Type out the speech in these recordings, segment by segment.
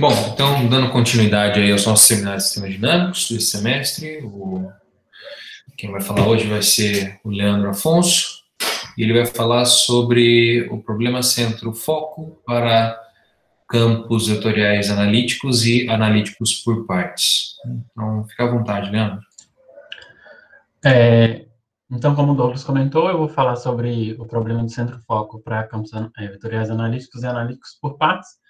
Bom, então, dando continuidade aí aos nossos seminários de sistemas dinâmicos desse semestre, o... quem vai falar hoje vai ser o Leandro Afonso, e ele vai falar sobre o problema centro-foco para campos vetoriais analíticos e analíticos por partes. Então, fica à vontade, Leandro. É, então, como o Douglas comentou, eu vou falar sobre o problema de centro-foco para campos é, vetoriais analíticos e analíticos por partes.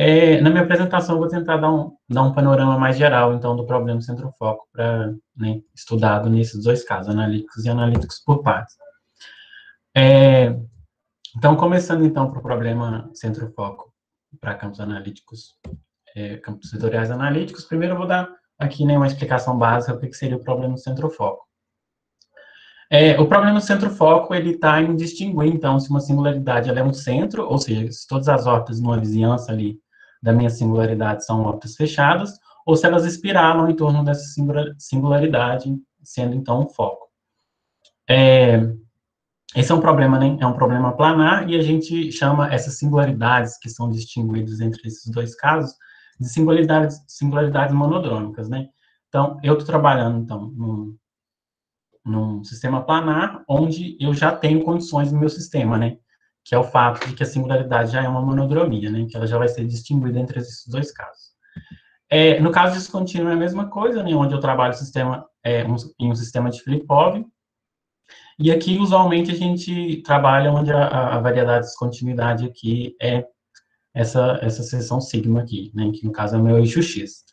É, na minha apresentação, eu vou tentar dar um, dar um panorama mais geral, então, do problema centro-foco para né, estudado nesses dois casos, analíticos e analíticos por partes. É, então, começando, então, para o problema centro-foco para campos analíticos, é, campos vetoriais analíticos, primeiro eu vou dar aqui né, uma explicação básica do que seria o problema centro-foco. É, o problema centro-foco, ele está em distinguir, então, se uma singularidade ela é um centro, ou seja, se todas as órbitas numa vizinhança ali da minha singularidade são órbitas fechadas, ou se elas espiralam em torno dessa singularidade, sendo, então, um foco. É, esse é um problema, né? É um problema planar, e a gente chama essas singularidades que são distinguidas entre esses dois casos de singularidades, singularidades monodrômicas, né? Então, eu estou trabalhando, então, num, num sistema planar, onde eu já tenho condições no meu sistema, né? Que é o fato de que a singularidade já é uma monodromia, né? Que ela já vai ser distinguida entre esses dois casos. É, no caso descontínuo é a mesma coisa, né? Onde eu trabalho sistema, é, um, em um sistema de Filipov, e aqui, usualmente, a gente trabalha onde a, a variedade de descontinuidade aqui é essa, essa seção sigma aqui, né? Que, no caso, é o meu eixo x.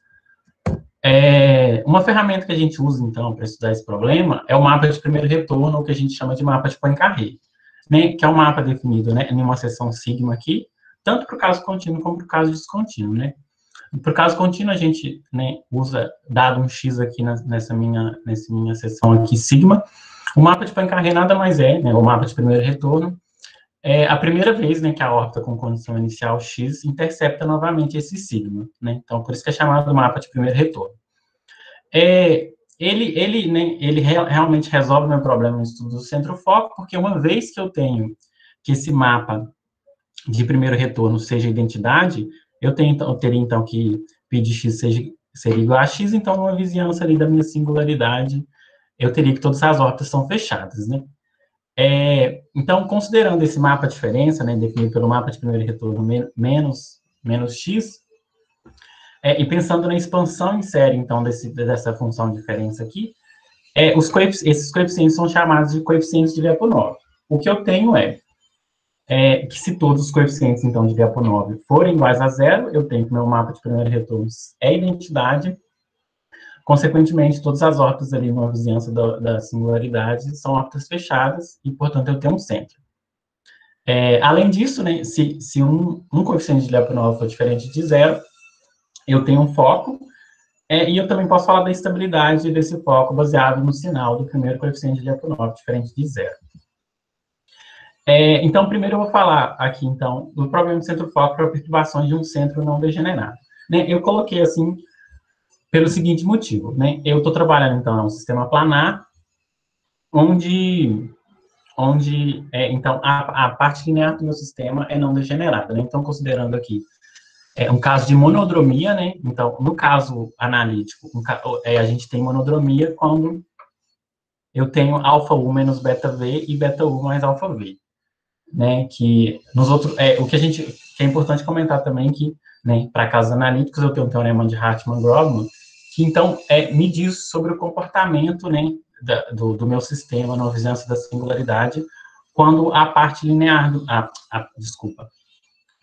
É, uma ferramenta que a gente usa, então, para estudar esse problema é o mapa de primeiro retorno, o que a gente chama de mapa de Poincaré, né, que é um mapa definido né, em uma seção sigma aqui, tanto para o caso contínuo como para o caso descontínuo, né. Para o caso contínuo, a gente né, usa, dado um x aqui na, nessa, minha, nessa minha seção aqui, sigma, o mapa de Poincaré nada mais é, né, o mapa de primeiro retorno, é a primeira vez né, que a órbita com condição inicial x intercepta novamente esse sigma. Né? Então, por isso que é chamado mapa de primeiro retorno. É, ele ele, né, ele realmente resolve meu problema no estudo do centro-foco, porque uma vez que eu tenho que esse mapa de primeiro retorno seja identidade, eu, tenho, eu teria, então, que π de x seja, seria igual a x, então, uma vizinhança ali da minha singularidade, eu teria que todas as órbitas são fechadas, né? É, então, considerando esse mapa diferença, né, definido pelo mapa de primeiro retorno menos, menos x, é, e pensando na expansão em série, então, desse, dessa função de diferença aqui, é, os esses coeficientes são chamados de coeficientes de Lyapunov. O que eu tenho é, é, que se todos os coeficientes, então, de Lyapunov forem iguais a zero, eu tenho que meu mapa de primeiro retorno é identidade, Consequentemente, todas as órbitas ali numa vizinhança da, da singularidade são órbitas fechadas e, portanto, eu tenho um centro. É, além disso, né, se, se um, um coeficiente de Lyapunov for diferente de zero, eu tenho um foco, é, e eu também posso falar da estabilidade desse foco baseado no sinal do primeiro coeficiente de Lyapunov diferente de zero. É, então, primeiro eu vou falar aqui, então, do problema de centro-foco para perturbações de um centro não degenerado. Né, eu coloquei, assim, pelo seguinte motivo, né? Eu estou trabalhando, então, em um sistema planar, onde, onde é, então, a, a parte linear do meu sistema é não degenerada, né? Então, considerando aqui é um caso de monodromia, né? Então, no caso analítico, um, é, a gente tem monodromia quando eu tenho alfa U menos beta V e beta U mais alfa V, né? Que nos outros, é, o que a gente, que é importante comentar também que, né, para casos analíticos eu tenho um teorema de Hartmann-Grobman, que então é, me diz sobre o comportamento né, da, do, do, meu sistema na vizinhança da singularidade, quando a parte linear, do, a, a, desculpa,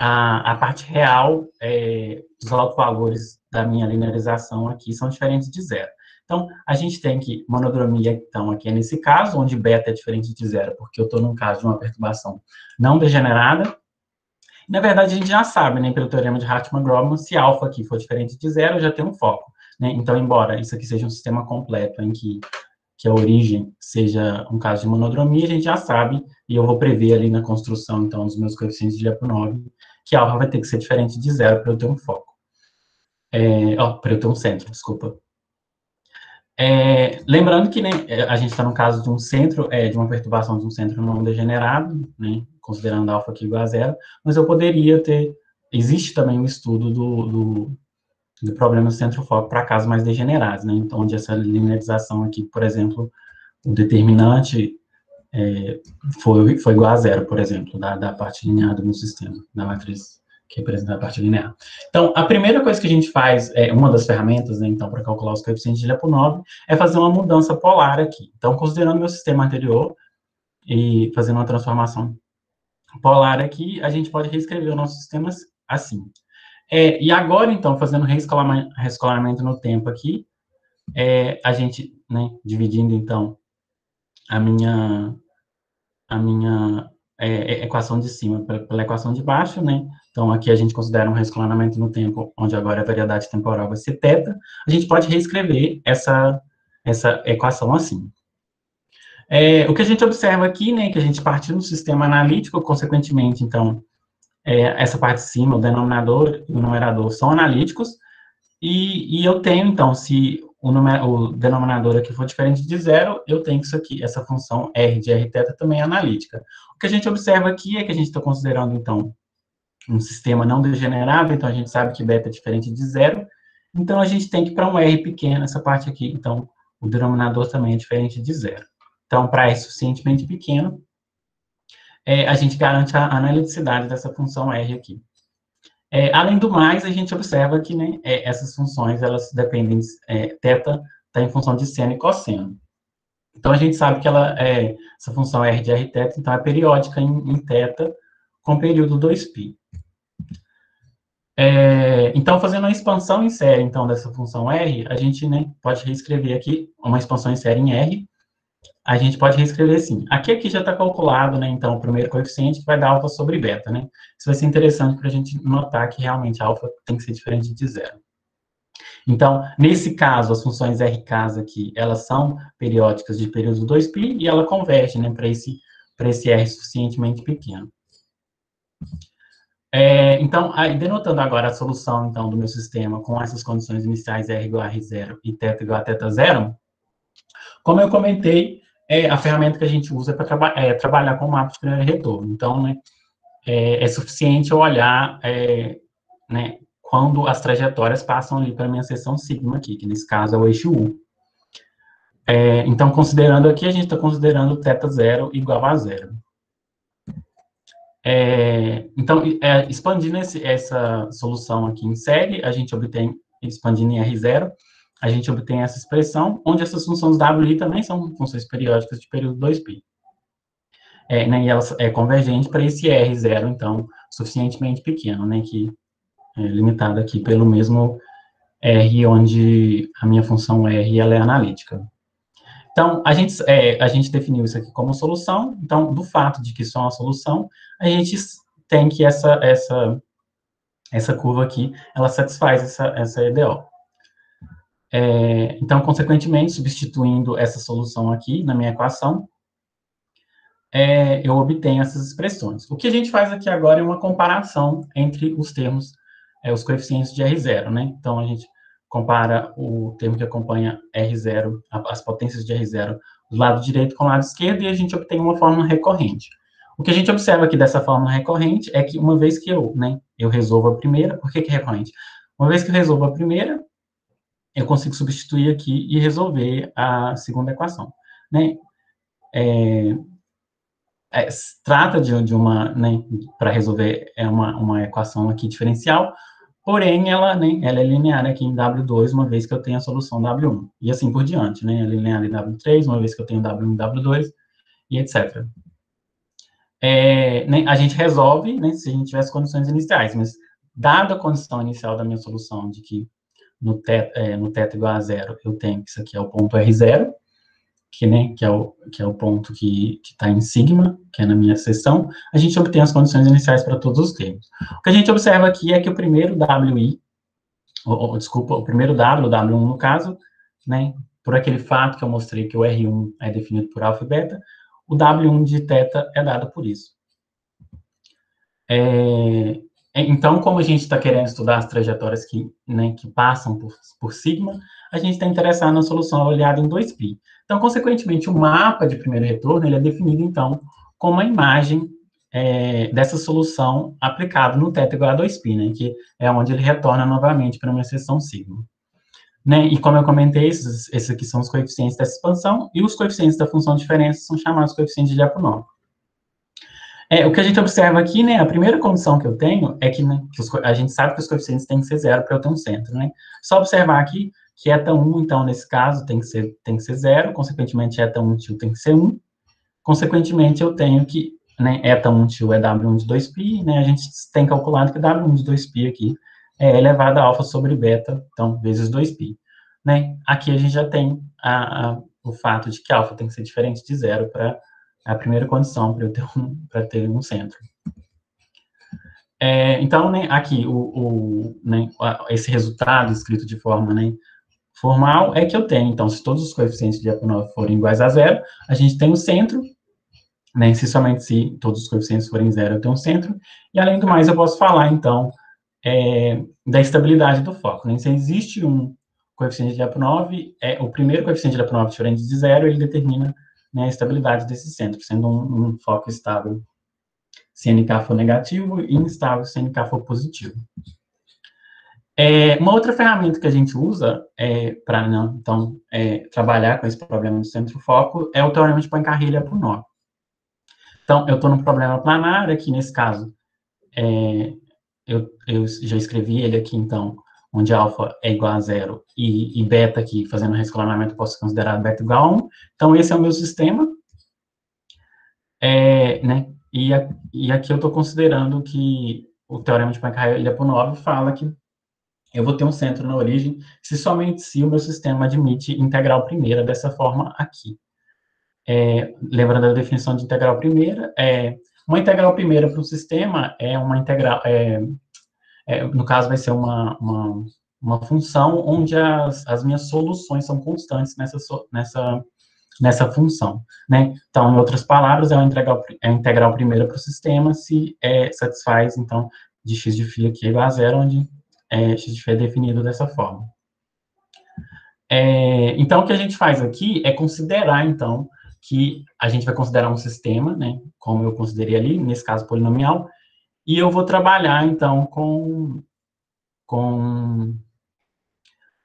a, a parte real é, dos autovalores da minha linearização aqui são diferentes de zero. Então, a gente tem que monodromia, então, aqui é nesse caso, onde beta é diferente de zero, porque eu estou num caso de uma perturbação não degenerada. Na verdade, a gente já sabe, né, pelo teorema de Hartmann-Grobman, se alfa aqui for diferente de zero, eu já tenho um foco. Né? Então, embora isso aqui seja um sistema completo em que, que a origem seja um caso de monodromia, a gente já sabe, e eu vou prever ali na construção, então, dos meus coeficientes de Lyapunov, que alfa vai ter que ser diferente de zero para eu ter um foco. É, ó, para eu ter um centro, desculpa. É, lembrando que né, a gente está no caso de um centro, é, de uma perturbação de um centro não degenerado, né, considerando alfa aqui igual a zero, mas eu poderia ter existe também o um estudo do, do, do problema centro-foco para casos mais degenerados, né? Onde essa linearização aqui, por exemplo, o determinante é, foi, foi igual a zero, por exemplo, da, da parte lineada no sistema, da matriz que representa a parte linear. Então, a primeira coisa que a gente faz, é uma das ferramentas, né, então, para calcular os coeficientes de Lyapunov, é fazer uma mudança polar aqui. Então, considerando meu sistema anterior e fazendo uma transformação polar aqui, a gente pode reescrever o nosso sistema assim. É, e agora, então, fazendo reescolamento no tempo aqui, é, a gente, né, dividindo, então, a minha, a minha é, é, equação de cima pela, equação de baixo, né? Então, aqui a gente considera um reescalonamento no tempo, onde agora a variedade temporal vai ser θ. A gente pode reescrever essa, essa equação assim. É, o que a gente observa aqui, né, que a gente parte do sistema analítico, consequentemente, então, é, essa parte de cima, o denominador e o numerador são analíticos, e, e eu tenho, então, se o, o denominador aqui for diferente de zero, eu tenho isso aqui, essa função r de r também é analítica. O que a gente observa aqui é que a gente está considerando, então, um sistema não degenerado, então a gente sabe que beta é diferente de zero, então a gente tem que para um r pequeno, essa parte aqui, então o denominador também é diferente de zero. Então, para r suficientemente pequeno, é, a gente garante a analiticidade dessa função r aqui. É, além do mais, a gente observa que né, é, essas funções, elas dependem, é, θ está em função de seno e cosseno. Então, a gente sabe que ela é, essa função r de r θ, então, é periódica em, em θ com período 2π. É, então, fazendo uma expansão em série, então, dessa função r, a gente né, pode reescrever aqui uma expansão em série em r, a gente pode reescrever assim. Aqui, aqui já está calculado, né, então, o primeiro coeficiente que vai dar alfa sobre beta, né? Isso vai ser interessante para a gente notar que realmente alfa tem que ser diferente de zero. Então, nesse caso, as funções RKs aqui, elas são periódicas de período 2π e ela converge, né, para esse, esse R suficientemente pequeno. É, então, aí, denotando agora a solução, então, do meu sistema com essas condições iniciais R igual a R0 e θ igual a θ0, como eu comentei, é a ferramenta que a gente usa para traba é, trabalhar com mapas de retorno. Então, né, é, é suficiente olhar é, né, quando as trajetórias passam ali para a minha seção sigma aqui, que nesse caso é o eixo U. É, então, considerando aqui, a gente está considerando θ zero igual a zero. É, então, é, expandindo esse, essa solução aqui em série, a gente obtém, expandindo em R0, a gente obtém essa expressão, onde essas funções WI também são funções periódicas de período 2π. É, né, e elas é convergente para esse R0, então, suficientemente pequeno, né, que é limitado aqui pelo mesmo R, onde a minha função R ela é analítica. Então, a gente, é, a gente definiu isso aqui como solução, então, do fato de que isso é uma solução, a gente tem que essa, essa, essa curva aqui, ela satisfaz essa, essa EDO. É, então, consequentemente, substituindo essa solução aqui na minha equação, é, eu obtenho essas expressões. O que a gente faz aqui agora é uma comparação entre os termos, é, os coeficientes de R0, né? Então, a gente compara o termo que acompanha R0, as potências de R0, do lado direito com o lado esquerdo, e a gente obtém uma fórmula recorrente. O que a gente observa aqui dessa fórmula recorrente é que uma vez que eu, né, eu resolvo a primeira, por que, que é recorrente? Uma vez que eu resolvo a primeira, eu consigo substituir aqui e resolver a segunda equação. Né? É, é, trata de, de uma, né, para resolver é uma, uma equação aqui diferencial, porém ela, né, ela é linear aqui em W2, uma vez que eu tenho a solução W1, e assim por diante, né, é linear em W3, uma vez que eu tenho W1 e W2, e etc. É, né, a gente resolve, né, se a gente tivesse condições iniciais, mas dada a condição inicial da minha solução de que no teto, é, no teto igual a zero, eu tenho que isso aqui é o ponto R0, que, né, que, é, o, que é o ponto que está em sigma, que é na minha seção, a gente obtém as condições iniciais para todos os termos. O que a gente observa aqui é que o primeiro WI, ou, ou, desculpa, o primeiro W, o W1 no caso, né, por aquele fato que eu mostrei que o R1 é definido por alfa e beta, o W1 de θ é dado por isso. É, então, como a gente está querendo estudar as trajetórias que, né, que passam por, por sigma, a gente está interessado na solução olhada em 2π. Então, consequentemente, o mapa de primeiro retorno ele é definido, então, como uma imagem é, dessa solução aplicado no teto igual a 2π, né, que é onde ele retorna novamente para uma seção sigma. Né, e como eu comentei, esses, esses aqui são os coeficientes dessa expansão, e os coeficientes da função de diferença são chamados coeficientes de Lyapunov. É, o que a gente observa aqui, né, a primeira condição que eu tenho é que, né, que os, a gente sabe que os coeficientes têm que ser zero para eu ter um centro, né? Só observar aqui que eta 1, então, nesse caso, tem que ser, tem que ser zero, consequentemente, eta 1 tio tem que ser 1, consequentemente, eu tenho que, né, eta 1 tio é W1 de 2π, né, a gente tem calculado que W1 de 2π aqui é elevado a alfa sobre beta, então, vezes 2π. Né? Aqui a gente já tem a, a, o fato de que alfa tem que ser diferente de zero para a primeira condição para eu ter um, para ter um centro. É, então, né, aqui, o, o né, esse resultado escrito de forma né, formal é que eu tenho, então, se todos os coeficientes de Lyapunov forem iguais a zero, a gente tem um centro, né, se somente se todos os coeficientes forem zero, eu tenho um centro, e além do mais, eu posso falar, então, é, da estabilidade do foco. Né? Se existe um coeficiente de Lyapunov, é, o primeiro coeficiente de Lyapunov diferente de zero, ele determina né, a estabilidade desse centro, sendo um, um, foco estável se NK for negativo e instável se NK for positivo. É, uma outra ferramenta que a gente usa é, para então é, trabalhar com esse problema do centro-foco é o teorema de Poincaré-Lyapunov. Então, eu estou num problema planar, aqui nesse caso, é, eu, eu já escrevi ele aqui, então, onde alfa é igual a zero e, e beta aqui, fazendo rescalonamento, posso considerar beta igual a 1. Então, esse é o meu sistema. É, né, e, a, e aqui eu estou considerando que o teorema de Poincaré-Lyapunov fala que eu vou ter um centro na origem se somente se o meu sistema admite integral primeira dessa forma aqui. É, lembrando a definição de integral primeira, é, uma integral primeira para um sistema é uma integral, é, é, no caso vai ser uma, uma, uma função onde as, as minhas soluções são constantes nessa, nessa, nessa função, né? Então, em outras palavras, é uma integral, é integral primeira para o sistema se é, satisfaz, então, de x de φ aqui igual a zero, onde é, x de φ é definido dessa forma. É, então, o que a gente faz aqui é considerar, então, que a gente vai considerar um sistema, né, como eu considerei ali, nesse caso polinomial, e eu vou trabalhar, então, com, com,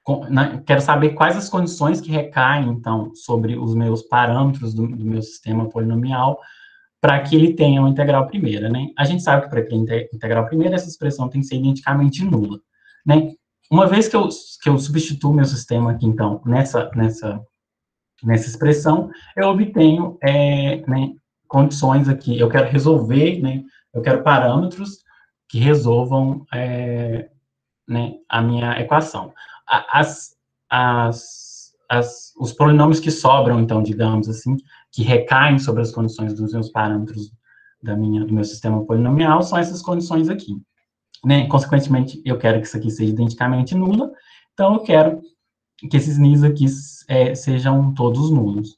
com quero saber quais as condições que recaem, então, sobre os meus parâmetros do, do meu sistema polinomial, para que ele tenha uma integral primeira, né? A gente sabe que para ter integral primeira, essa expressão tem que ser identicamente nula, né? Uma vez que eu, que eu substituo meu sistema aqui, então, nessa, nessa nessa expressão, eu obtenho é, né, condições aqui, eu quero resolver, né, eu quero parâmetros que resolvam é, né, a minha equação. As, as, as, os polinômios que sobram, então, digamos assim, que recaem sobre as condições dos meus parâmetros da minha, do meu sistema polinomial, são essas condições aqui. Né? Consequentemente, eu quero que isso aqui seja identicamente nula, então eu quero que esses nis aqui é, sejam todos nulos.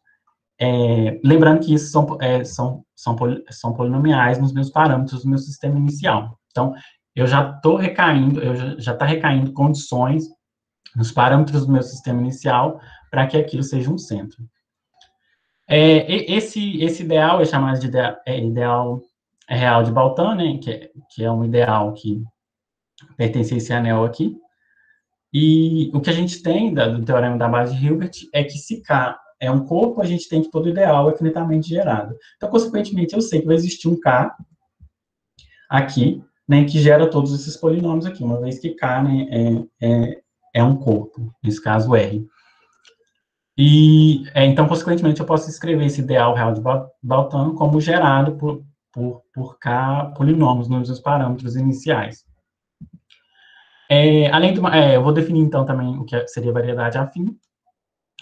É, lembrando que isso são, é, são, são, são polinomiais nos meus parâmetros do meu sistema inicial. Então, eu já estou recaindo, eu já está recaindo condições nos parâmetros do meu sistema inicial para que aquilo seja um centro. É, esse, esse ideal é chamado de ideal, é, ideal real de Baltan, né, que, é, que é um ideal que pertence a esse anel aqui, e o que a gente tem da, do teorema da base de Hilbert é que se K é um corpo, a gente tem que todo ideal é finitamente gerado. Então, consequentemente, eu sei que vai existir um K aqui, né, que gera todos esses polinômios aqui, uma vez que K né, é, é, é um corpo, nesse caso R. E, é, então, consequentemente, eu posso escrever esse ideal real de Baltan como gerado por, por, por K polinômios nos parâmetros iniciais. É, além do, é, eu vou definir então também o que é, seria variedade afim.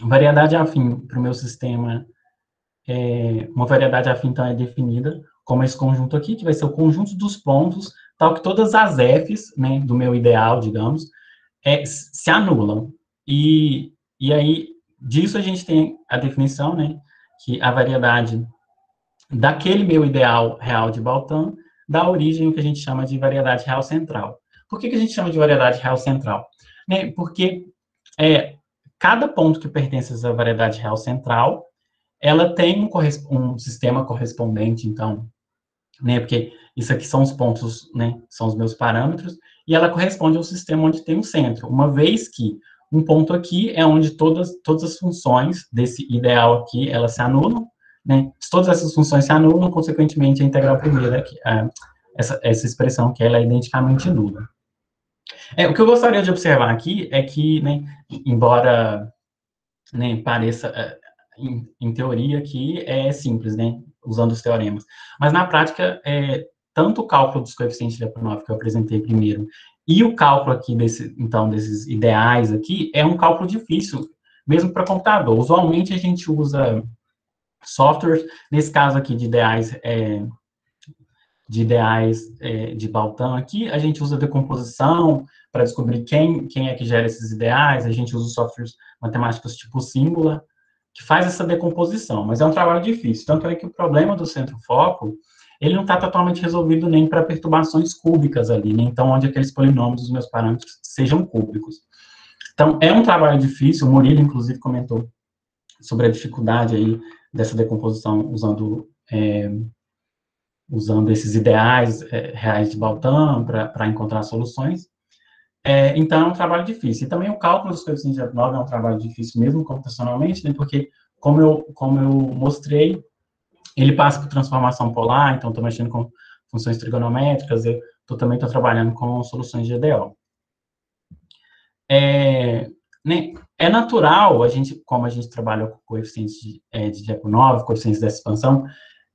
Variedade afim para o meu sistema, é, uma variedade afim então é definida como esse conjunto aqui, que vai ser o conjunto dos pontos, tal que todas as f's, né, do meu ideal, digamos, é, se anulam. E, e aí, disso a gente tem a definição, né, que a variedade daquele meu ideal real de Baltan dá origem ao que a gente chama de variedade real central. Por que, que a gente chama de variedade real central? Né, porque é, cada ponto que pertence essa variedade real central, ela tem um, um sistema correspondente, então, né, porque isso aqui são os pontos, né, são os meus parâmetros, e ela corresponde ao sistema onde tem um centro, uma vez que um ponto aqui é onde todas, todas as funções desse ideal aqui, elas se anulam, né, se todas essas funções se anulam, consequentemente, a integral primeira, a, essa, essa expressão que ela é identicamente nula. É, o que eu gostaria de observar aqui é que, né, embora né, pareça, é, em, em, teoria, que é simples, né, usando os teoremas, mas na prática, é, tanto o cálculo dos coeficientes de Lyapunov que eu apresentei primeiro, e o cálculo aqui, desse, então, desses ideais aqui, é um cálculo difícil, mesmo para computador. Usualmente, a gente usa softwares, nesse caso aqui de ideais, é, de ideais é, de Baltan aqui, a gente usa decomposição para descobrir quem, quem é que gera esses ideais, a gente usa softwares matemáticos tipo Singular, que faz essa decomposição, mas é um trabalho difícil, tanto é que o problema do centro-foco, ele não está totalmente resolvido nem para perturbações cúbicas ali, né? então onde aqueles polinômios dos meus parâmetros sejam cúbicos. Então, é um trabalho difícil, o Murilo, inclusive, comentou sobre a dificuldade aí dessa decomposição usando é, usando esses ideais é, reais de Baltan para encontrar soluções. É, então, é um trabalho difícil. E também o cálculo dos coeficientes de 9 é um trabalho difícil mesmo computacionalmente, né, porque, como eu, como eu mostrei, ele passa por transformação polar, então estou mexendo com funções trigonométricas, eu tô, também estou trabalhando com soluções de EDO. É, né, é natural, a gente, como a gente trabalha com coeficientes de, é, de 9, coeficientes dessa expansão,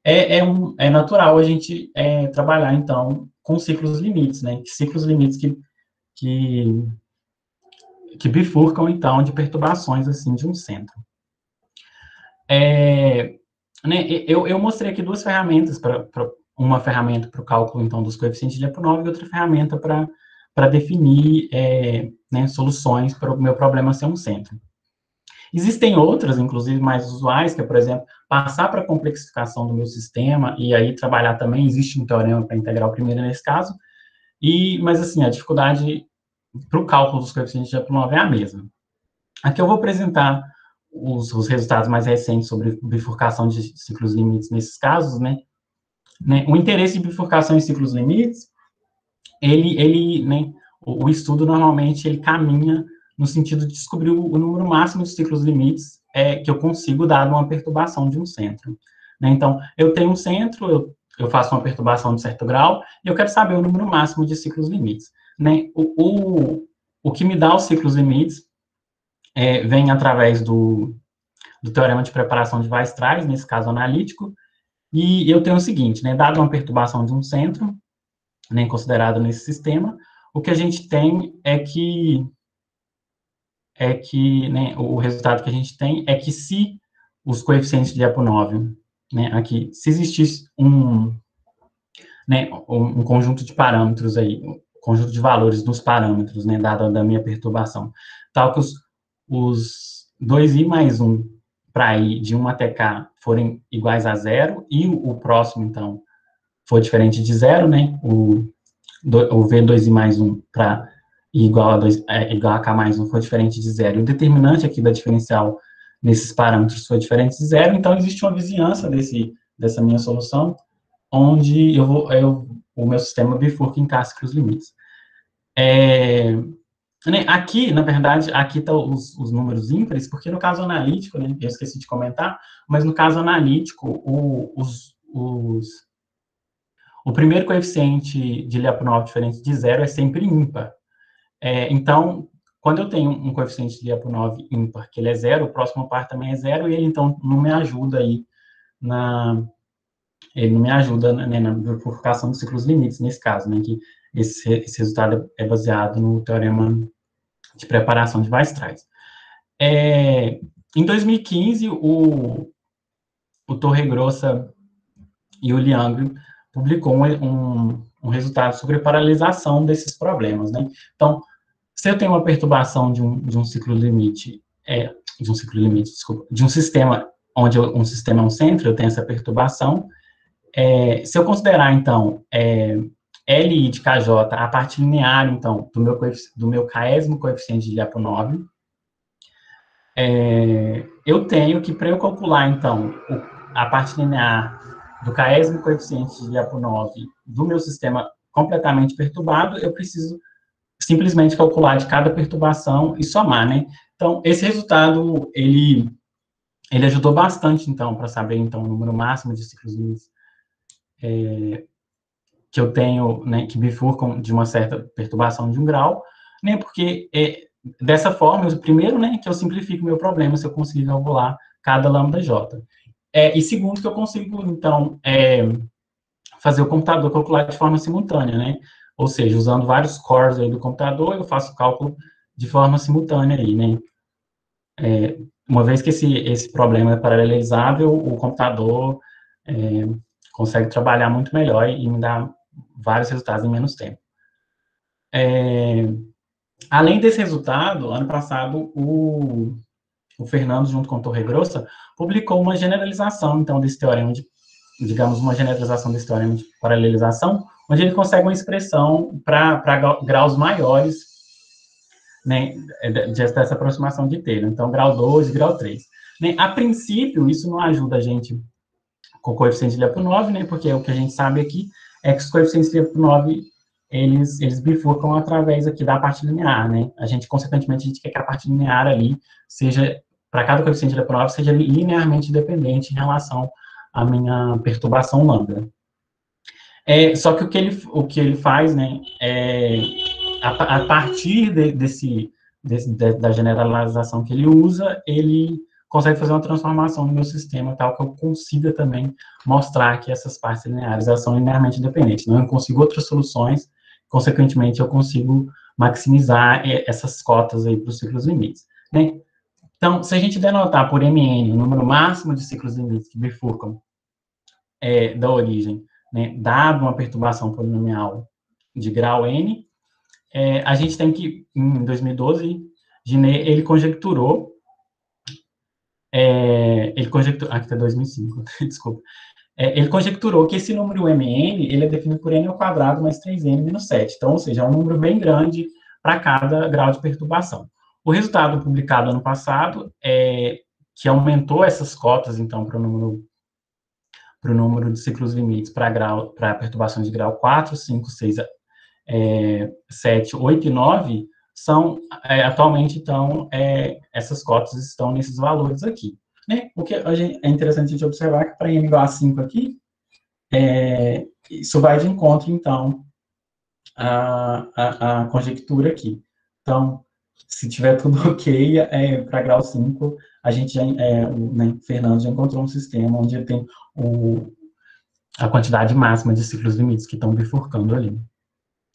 é, é, um, é natural a gente é, trabalhar, então, com ciclos limites, né? Ciclos limites que, que, que bifurcam, então, de perturbações, assim, de um centro. É, né, eu, eu mostrei aqui duas ferramentas, para uma ferramenta para o cálculo, então, dos coeficientes de Lyapunov e outra ferramenta para definir é, né, soluções para o meu problema ser um centro. Existem outras, inclusive mais usuais, que é, por exemplo, passar para a complexificação do meu sistema e aí trabalhar também, existe um teorema para integrar primeiro nesse caso, e, mas assim, a dificuldade para o cálculo dos coeficientes de Lyapunov é a mesma. Aqui eu vou apresentar os, os, resultados mais recentes sobre bifurcação de ciclos limites nesses casos, né? né? O interesse de bifurcação em ciclos limites, ele, ele, né, o, o estudo normalmente ele caminha no sentido de descobrir o, número máximo de ciclos limites é, que eu consigo dado uma perturbação de um centro. Né? Então, eu tenho um centro, eu, eu faço uma perturbação de certo grau, e eu quero saber o número máximo de ciclos limites. Né? O, o, o que me dá os ciclos limites é, vem através do, do teorema de preparação de Weierstrass, nesse caso analítico, e eu tenho o seguinte, né, dado uma perturbação de um centro, nem né, considerado nesse sistema, o que a gente tem é que é que, né, o resultado que a gente tem é que se os coeficientes de Lyapunov, né, aqui, se existisse um, né, um, conjunto de parâmetros aí, um conjunto de valores nos parâmetros, né, dado da minha perturbação, tal que os, os 2i mais 1 para i de 1 até k forem iguais a zero, e o, o próximo, então, for diferente de zero, né, o, do, o v2i mais 1 para e igual a, 2, é, igual a k mais 1 for diferente de zero, e o determinante aqui da diferencial nesses parâmetros for diferente de zero, então existe uma vizinhança desse, dessa minha solução, onde eu vou, eu, o meu sistema bifurca em clássicos limites. É, né, aqui, na verdade, aqui estão tá os, os, números ímpares, porque no caso analítico, né, eu esqueci de comentar, mas no caso analítico, o, os, os, o primeiro coeficiente de Lyapunov diferente de zero é sempre ímpar. É, então, quando eu tenho um coeficiente de Lyapunov ímpar, que ele é zero, o próximo par também é zero, e ele, então, não me ajuda aí na... Ele não me ajuda né, na bifurcação dos ciclos limites, nesse caso, né, que esse, esse resultado é baseado no teorema de preparação de Weierstrass. É, em 2015, o, o Torregrossa e o Liang publicou um, um, um resultado sobre a paralisação desses problemas, né? Então, se eu tenho uma perturbação de um, de um ciclo limite, é, de um ciclo limite, desculpa, de um sistema onde eu, um sistema é um centro, eu tenho essa perturbação, é, se eu considerar, então, é, Li de Kj a parte linear, então, do meu, do meu késimo coeficiente de Lyapunov, é, eu tenho que, para eu calcular, então, o, a parte linear do caésimo coeficiente de Lyapunov do meu sistema completamente perturbado, eu preciso simplesmente calcular de cada perturbação e somar, né? Então, esse resultado, ele, ele ajudou bastante, então, para saber, então, o número máximo de ciclos limites é, que eu tenho, né, que bifurcam de uma certa perturbação de um grau, né, porque é, dessa forma, eu, primeiro, né, que eu simplifico meu problema se eu conseguir calcular cada lambda j. É, e segundo, que eu consigo, então, é, fazer o computador calcular de forma simultânea, né, ou seja, usando vários cores aí do computador, eu faço o cálculo de forma simultânea aí, né. É, uma vez que esse, esse problema é paralelizável, o computador é, consegue trabalhar muito melhor e me dar vários resultados em menos tempo. É, além desse resultado, ano passado, o, o Fernando, junto com o Torre Grossa, publicou uma generalização, então, desse teorema de, digamos, uma generalização desse teorema de paralelização, onde ele consegue uma expressão para graus maiores, né, dessa aproximação de Taylor. Então, grau 2 e grau 3. Né, a princípio, isso não ajuda a gente com o coeficiente de Lyapunov, né, porque o que a gente sabe aqui é que os coeficientes de Lyapunov, eles, eles bifurcam através aqui da parte linear, né, a gente, consequentemente, a gente quer que a parte linear ali seja, para cada coeficiente de Lyapunov, seja linearmente dependente em relação à minha perturbação lambda. É, só que o que ele, o que ele faz, né, é, a, a partir de, desse, desse, da generalização que ele usa, ele consegue fazer uma transformação no meu sistema tal que eu consiga também mostrar que essas partes lineares elas são linearmente independentes. Não eu consigo outras soluções, consequentemente eu consigo maximizar é, essas cotas aí para os ciclos limites, né? Então, se a gente denotar por MN o número máximo de ciclos limites que bifurcam é, da origem, né, dado uma perturbação polinomial de grau N, é, a gente tem que, em 2012, Ginet, ele conjecturou é, ele conjecturou, aqui está 2005, desculpa, é, ele conjecturou que esse número mn, ele é definido por n ao quadrado mais 3n menos 7, então, ou seja, é um número bem grande para cada grau de perturbação. O resultado publicado ano passado é que aumentou essas cotas, então, para o número para o número de ciclos limites para perturbação de grau 4, 5, 6, é, 7, 8 e 9, são, é, atualmente, então, é, essas cotas estão nesses valores aqui. Né? O que é interessante a gente observar que para n igual a 5 aqui, é, isso vai de encontro, então, à, à, à conjectura aqui. Então, se tiver tudo ok, é, para grau 5, a gente já, é, o né, Fernando já encontrou um sistema onde tem o, a quantidade máxima de ciclos limites que estão bifurcando ali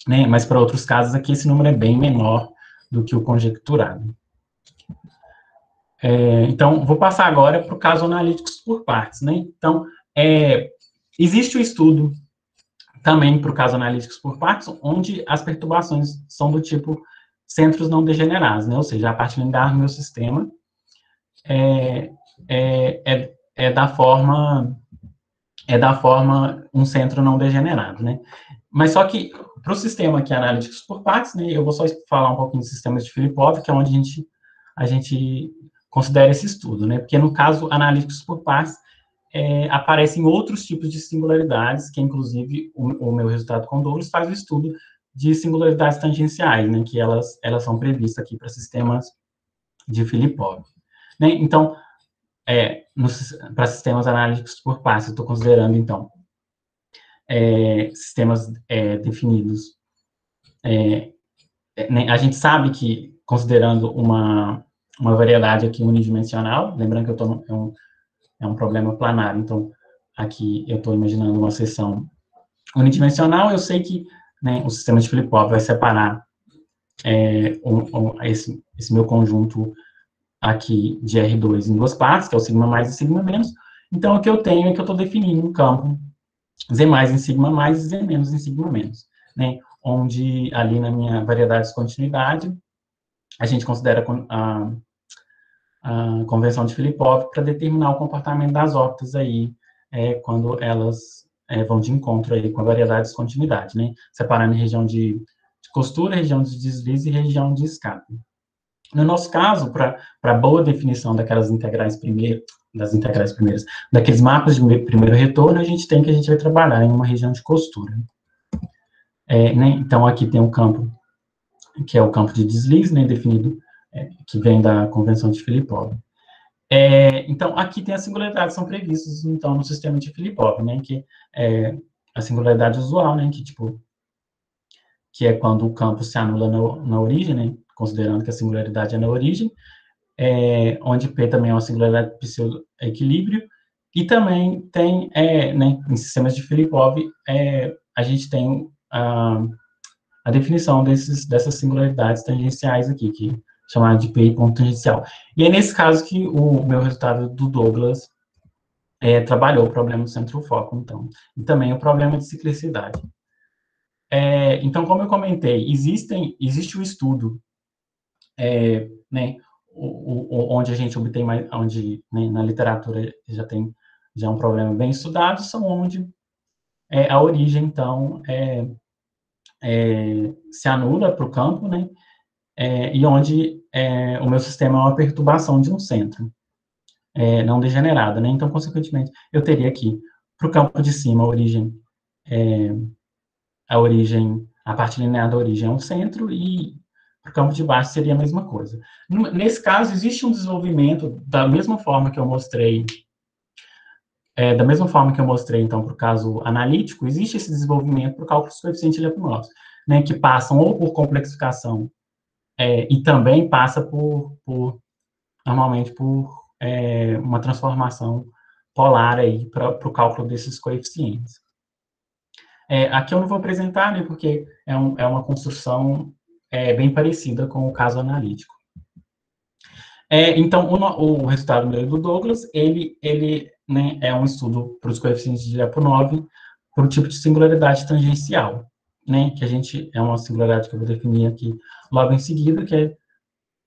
né? Mas para outros casos aqui esse número é bem menor do que o conjecturado. É, então, vou passar agora para o caso analíticos por partes, né? Então, é, existe o um estudo também para o caso analíticos por partes, onde as perturbações são do tipo centros não degenerados, né? Ou seja, a parte linear do meu sistema é, é, é, é da forma é da forma um centro não degenerado, né? Mas só que para o sistema que é analíticos por partes, né, eu vou só falar um pouquinho de sistemas de Filipov, que é onde a gente, a gente considera esse estudo, né? Porque no caso analíticos por partes, é, aparecem outros tipos de singularidades, que inclusive o, o meu resultado com Douros faz o estudo de singularidades tangenciais, né? Que elas, elas são previstas aqui para sistemas de Filipov. Né? Então, é, para sistemas analíticos por partes, estou considerando, então, é, sistemas é, definidos. É, é né, a gente sabe que, considerando uma, uma variedade aqui unidimensional, lembrando que eu tô, é, um, é um problema planar, então, aqui eu estou imaginando uma seção unidimensional, eu sei que né, o sistema de Filipov vai separar é, um, um, esse, esse meu conjunto aqui de R2 em duas partes, que é o sigma mais e sigma menos, então o que eu tenho é que eu estou definindo um campo Z mais em sigma mais e Z menos em sigma menos, né? Onde ali na minha variedade de continuidade, a gente considera a, a convenção de Filipov para determinar o comportamento das órbitas aí, é, quando elas é, vão de encontro aí com a variedade de continuidade, né? Separando região de, de costura, região de deslize e região de escape. No nosso caso, para boa definição daquelas integrais primeiro, das integrais primeiras, daqueles mapas de primeiro retorno, a gente tem que a gente vai trabalhar em uma região de costura. É, né, então, aqui tem um campo, que é o campo de deslize, né, definido, é, que vem da Convenção de Filipov. É, então, aqui tem as singularidades são previstas, então, no sistema de Filipov, né, que é a singularidade usual, né, que, tipo, que é quando o campo se anula na, na origem, né, considerando que a singularidade é na origem, é, onde P também é uma singularidade de pseudo-equilíbrio, e também tem, é, né, em sistemas de Filipov, é, a gente tem a, a definição desses, dessas singularidades tangenciais aqui, que chamada de P ponto tangencial. E é nesse caso que o meu resultado do Douglas é, trabalhou o problema do centro-foco, então, e também o problema de ciclicidade. É, então, como eu comentei, existem, existe o um estudo, é, né, o, o, onde a gente obtém mais, onde né, na literatura já tem já é um problema bem estudado, são onde é, a origem, então, é, é, se anula para o campo, né, é, e onde é, o meu sistema é uma perturbação de um centro, é, não degenerada, né, então, consequentemente, eu teria aqui, para o campo de cima, a origem, a origem, a parte linear da origem é um centro, e campo de baixo seria a mesma coisa. Nesse caso, existe um desenvolvimento, da mesma forma que eu mostrei, é, da mesma forma que eu mostrei, então, para o caso analítico, existe esse desenvolvimento para o cálculo dos coeficientes leptonosos, né, que passam ou por complexificação é, e também passa por, por normalmente, por é, uma transformação polar aí para o cálculo desses coeficientes. É, aqui eu não vou apresentar, né, porque é, um, é uma construção é, bem parecida com o caso analítico. É, então, o, o, resultado do Douglas, ele, ele né, é um estudo para os coeficientes de Lyapunov para o tipo de singularidade tangencial, né, que a gente, é uma singularidade que eu vou definir aqui logo em seguida, que é,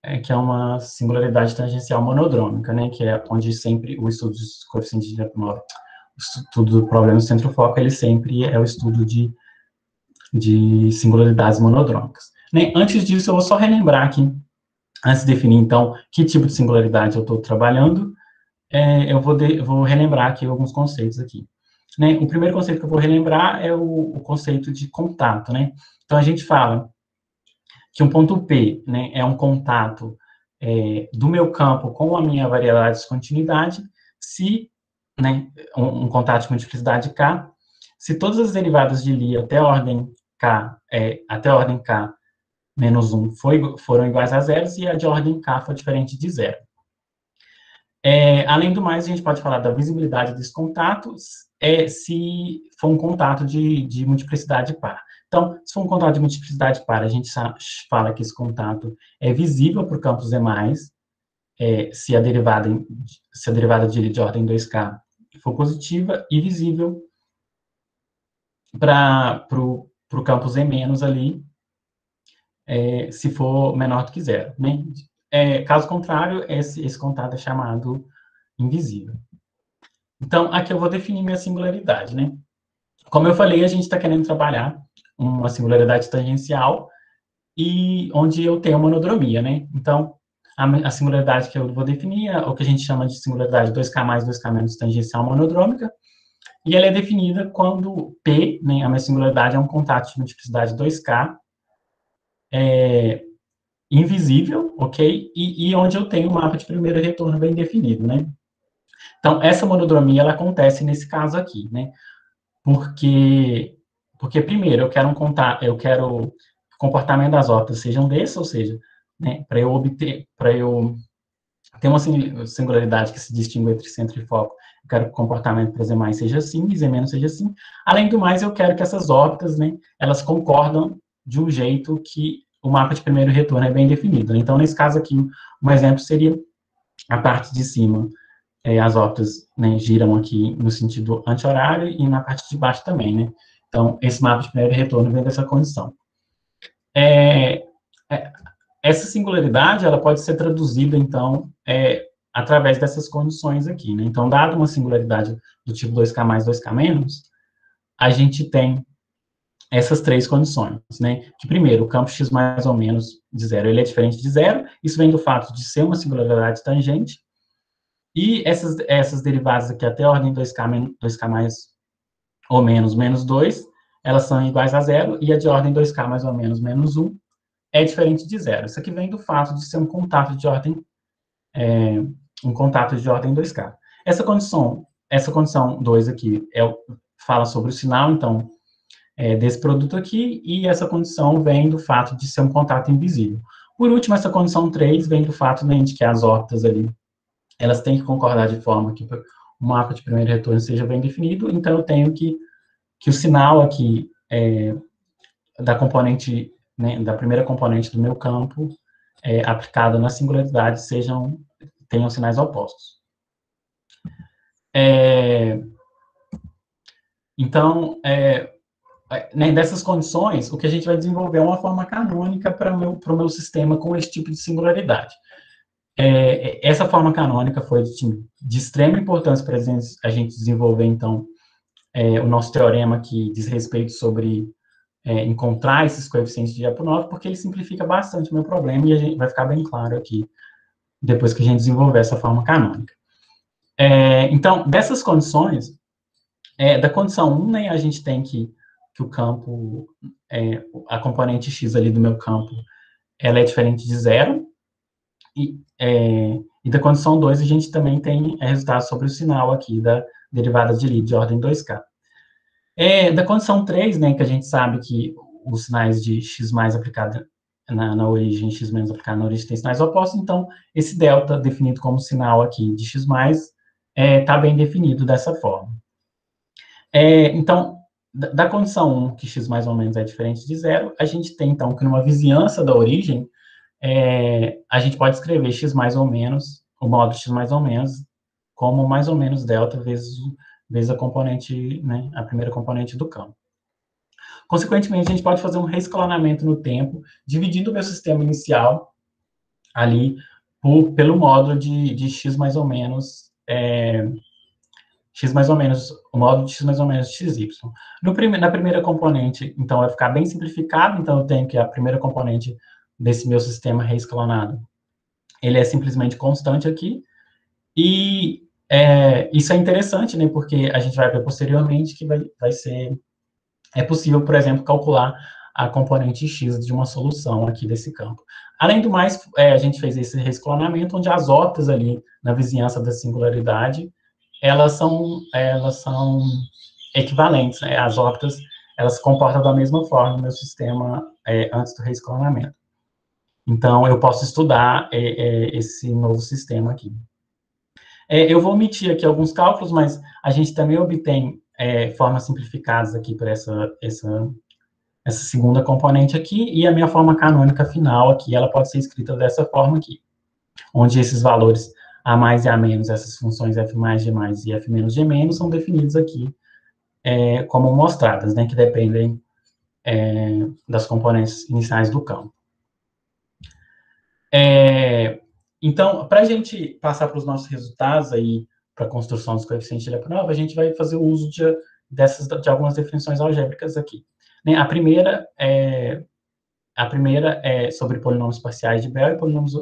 é que é uma singularidade tangencial monodrômica, né, que é onde sempre o estudo dos coeficientes de Lyapunov, o estudo do problema centro-foco, ele sempre é o estudo de, de singularidades monodrômicas. Né? Antes disso, eu vou só relembrar aqui, antes de definir, então, que tipo de singularidade eu estou trabalhando, é, eu vou, de, vou relembrar aqui alguns conceitos aqui. Né? O primeiro conceito que eu vou relembrar é o, o conceito de contato, né? Então, a gente fala que um ponto P né, é um contato é, do meu campo com a minha variedade de continuidade, se, né, um, um, contato de multiplicidade K, se todas as derivadas de Lie até a ordem K, é, até a ordem K menos 1 foi, foram iguais a zero e a de ordem K foi diferente de zero. É, além do mais, a gente pode falar da visibilidade desse contato é, se for um contato de, de multiplicidade par. Então, se for um contato de multiplicidade par, a gente fala que esse contato é visível para o campo Z+, é, se, a derivada, se a derivada de, de ordem 2K for positiva, e visível para o campo Z- ali, é, se for menor do que zero. Né? É, caso contrário, esse, esse contato é chamado invisível. Então, aqui eu vou definir minha singularidade, né? Como eu falei, a gente está querendo trabalhar uma singularidade tangencial e onde eu tenho monodromia, né? Então, a, a, singularidade que eu vou definir é o que a gente chama de singularidade 2K mais 2K menos tangencial monodrômica, e ela é definida quando P, né, a minha singularidade é um contato de multiplicidade 2K é, invisível, ok? E, e, onde eu tenho um mapa de primeiro retorno bem definido, né? Então, essa monodromia, ela acontece nesse caso aqui, né? Porque, porque primeiro, eu quero um contato, eu quero o comportamento das órbitas sejam desses, ou seja, né, para eu obter, para eu ter uma singularidade que se distingue entre centro e foco, eu quero que o comportamento para Z mais seja assim, e Z menos seja assim. Além do mais, eu quero que essas órbitas, né, elas concordam de um jeito que o mapa de primeiro retorno é bem definido. Então, nesse caso aqui, um exemplo seria a parte de cima, é, as órbitas né, giram aqui no sentido anti-horário e na parte de baixo também, né? Então, esse mapa de primeiro retorno vem dessa condição. É, é, essa singularidade, ela pode ser traduzida, então, é, através dessas condições aqui, né? Então, dado uma singularidade do tipo 2K mais, 2K menos, a gente tem essas três condições, né? Que primeiro, o campo x mais ou menos de zero, ele é diferente de zero, isso vem do fato de ser uma singularidade tangente, E essas, essas derivadas aqui até a ordem 2K, 2K mais ou menos menos 2, elas são iguais a zero, e a de ordem 2K mais ou menos menos 1 é diferente de zero. Isso aqui vem do fato de ser um contato de ordem, é, um contato de ordem 2K. Essa condição, essa condição 2 aqui é, fala sobre o sinal, então, é, desse produto aqui, e essa condição vem do fato de ser um contato invisível. Por último, essa condição 3 vem do fato né, de que as órbitas ali, elas têm que concordar de forma que o mapa de primeiro retorno seja bem definido, então eu tenho que, que o sinal aqui é, da componente, né, da primeira componente do meu campo é, aplicada na singularidade sejam, tenham sinais opostos. É, então, é, dessas condições, o que a gente vai desenvolver é uma forma canônica para o meu, meu sistema com esse tipo de singularidade. É, essa forma canônica foi de, de extrema importância para a gente desenvolver, então, é, o nosso teorema que diz respeito sobre é, encontrar esses coeficientes de Lyapunov, porque ele simplifica bastante o meu problema e a gente vai ficar bem claro aqui depois que a gente desenvolver essa forma canônica. É, então, dessas condições, é, da condição 1, né, a gente tem que, que o campo, é, a componente x ali do meu campo, ela é diferente de zero, e, é, e da condição 2, a gente também tem resultado sobre o sinal aqui da derivada de Lie de ordem 2K. É, da condição 3, né, que a gente sabe que os sinais de x mais aplicado na, na origem, x menos aplicado na origem tem sinais opostos, então esse delta definido como sinal aqui de x mais está é, tá bem definido dessa forma. É, então, da, condição 1, que x mais ou menos é diferente de zero, a gente tem, então, que numa vizinhança da origem, é, a gente pode escrever x mais ou menos, o modo x mais ou menos, como mais ou menos delta vezes, vezes a componente, né, a primeira componente do campo. Consequentemente, a gente pode fazer um reescalonamento no tempo, dividindo o meu sistema inicial ali por, pelo módulo de, de x mais ou menos é, x mais ou menos, o módulo de x mais ou menos xy. No na primeira componente, então, vai ficar bem simplificado, então eu tenho que a primeira componente desse meu sistema reescalonado, ele é simplesmente constante aqui, e é, isso é interessante, né, porque a gente vai ver posteriormente que vai, vai ser, é possível, por exemplo, calcular a componente x de uma solução aqui desse campo. Além do mais, é, a gente fez esse rescalonamento, onde as órbitas ali na vizinhança da singularidade, elas são, elas são equivalentes, né? As órbitas, elas se comportam da mesma forma no meu sistema é, antes do reescalonamento. Então, eu posso estudar é, é, esse novo sistema aqui. É, eu vou omitir aqui alguns cálculos, mas a gente também obtém é, formas simplificadas aqui para essa, essa, essa segunda componente aqui, e a minha forma canônica final aqui, ela pode ser escrita dessa forma aqui, onde esses valores a mais e A menos, essas funções F mais, G mais e F menos, G menos, são definidos aqui é, como mostradas, né, que dependem é, das componentes iniciais do campo. É, então, para a gente passar para os nossos resultados aí, para a construção dos coeficientes de prova, a gente vai fazer o uso de, dessas, de algumas definições algébricas aqui. Né, a primeira é, a primeira é sobre polinômios parciais de Bell e polinômios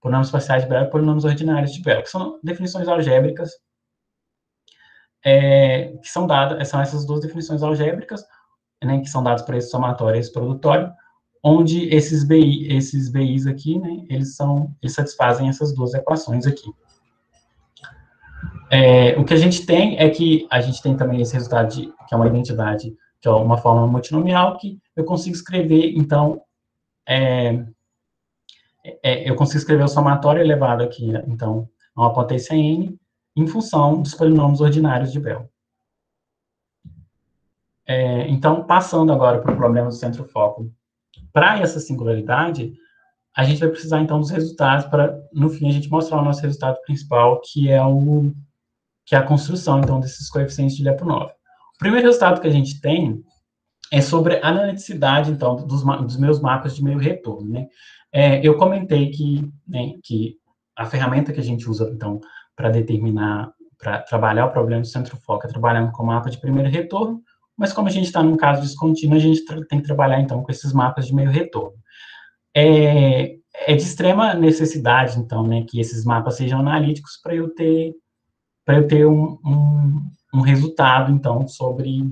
Polinômios espaciais de Bell e polinômios ordinários de Bell, que são definições algébricas é, que são dadas, são essas duas definições algébricas, né, que são dadas para esse somatório e esse produtório, onde esses BI, esses BIs aqui, né, eles são, eles satisfazem essas duas equações aqui. É, o que a gente tem é que a gente tem também esse resultado de, que é uma identidade, que é uma forma multinomial, que eu consigo escrever, então, é, é, eu consigo escrever o somatório elevado aqui, então, a uma potência n, em função dos polinômios ordinários de Bell. É, então, passando agora para o problema do centro-foco. Para essa singularidade, a gente vai precisar, então, dos resultados para, no fim, a gente mostrar o nosso resultado principal, que é, o, que é a construção, então, desses coeficientes de Lyapunov. O primeiro resultado que a gente tem é sobre a analiticidade, então, dos, dos meus mapas de meio retorno, né? É, eu comentei que, né, que a ferramenta que a gente usa, então, para determinar, para trabalhar o problema do centro-foco é trabalhando com mapa de primeiro retorno, mas como a gente está num caso descontínuo, a gente tem que trabalhar, então, com esses mapas de meio retorno. É, é de extrema necessidade, então, né, que esses mapas sejam analíticos para eu ter, para eu ter um, um, um, resultado, então, sobre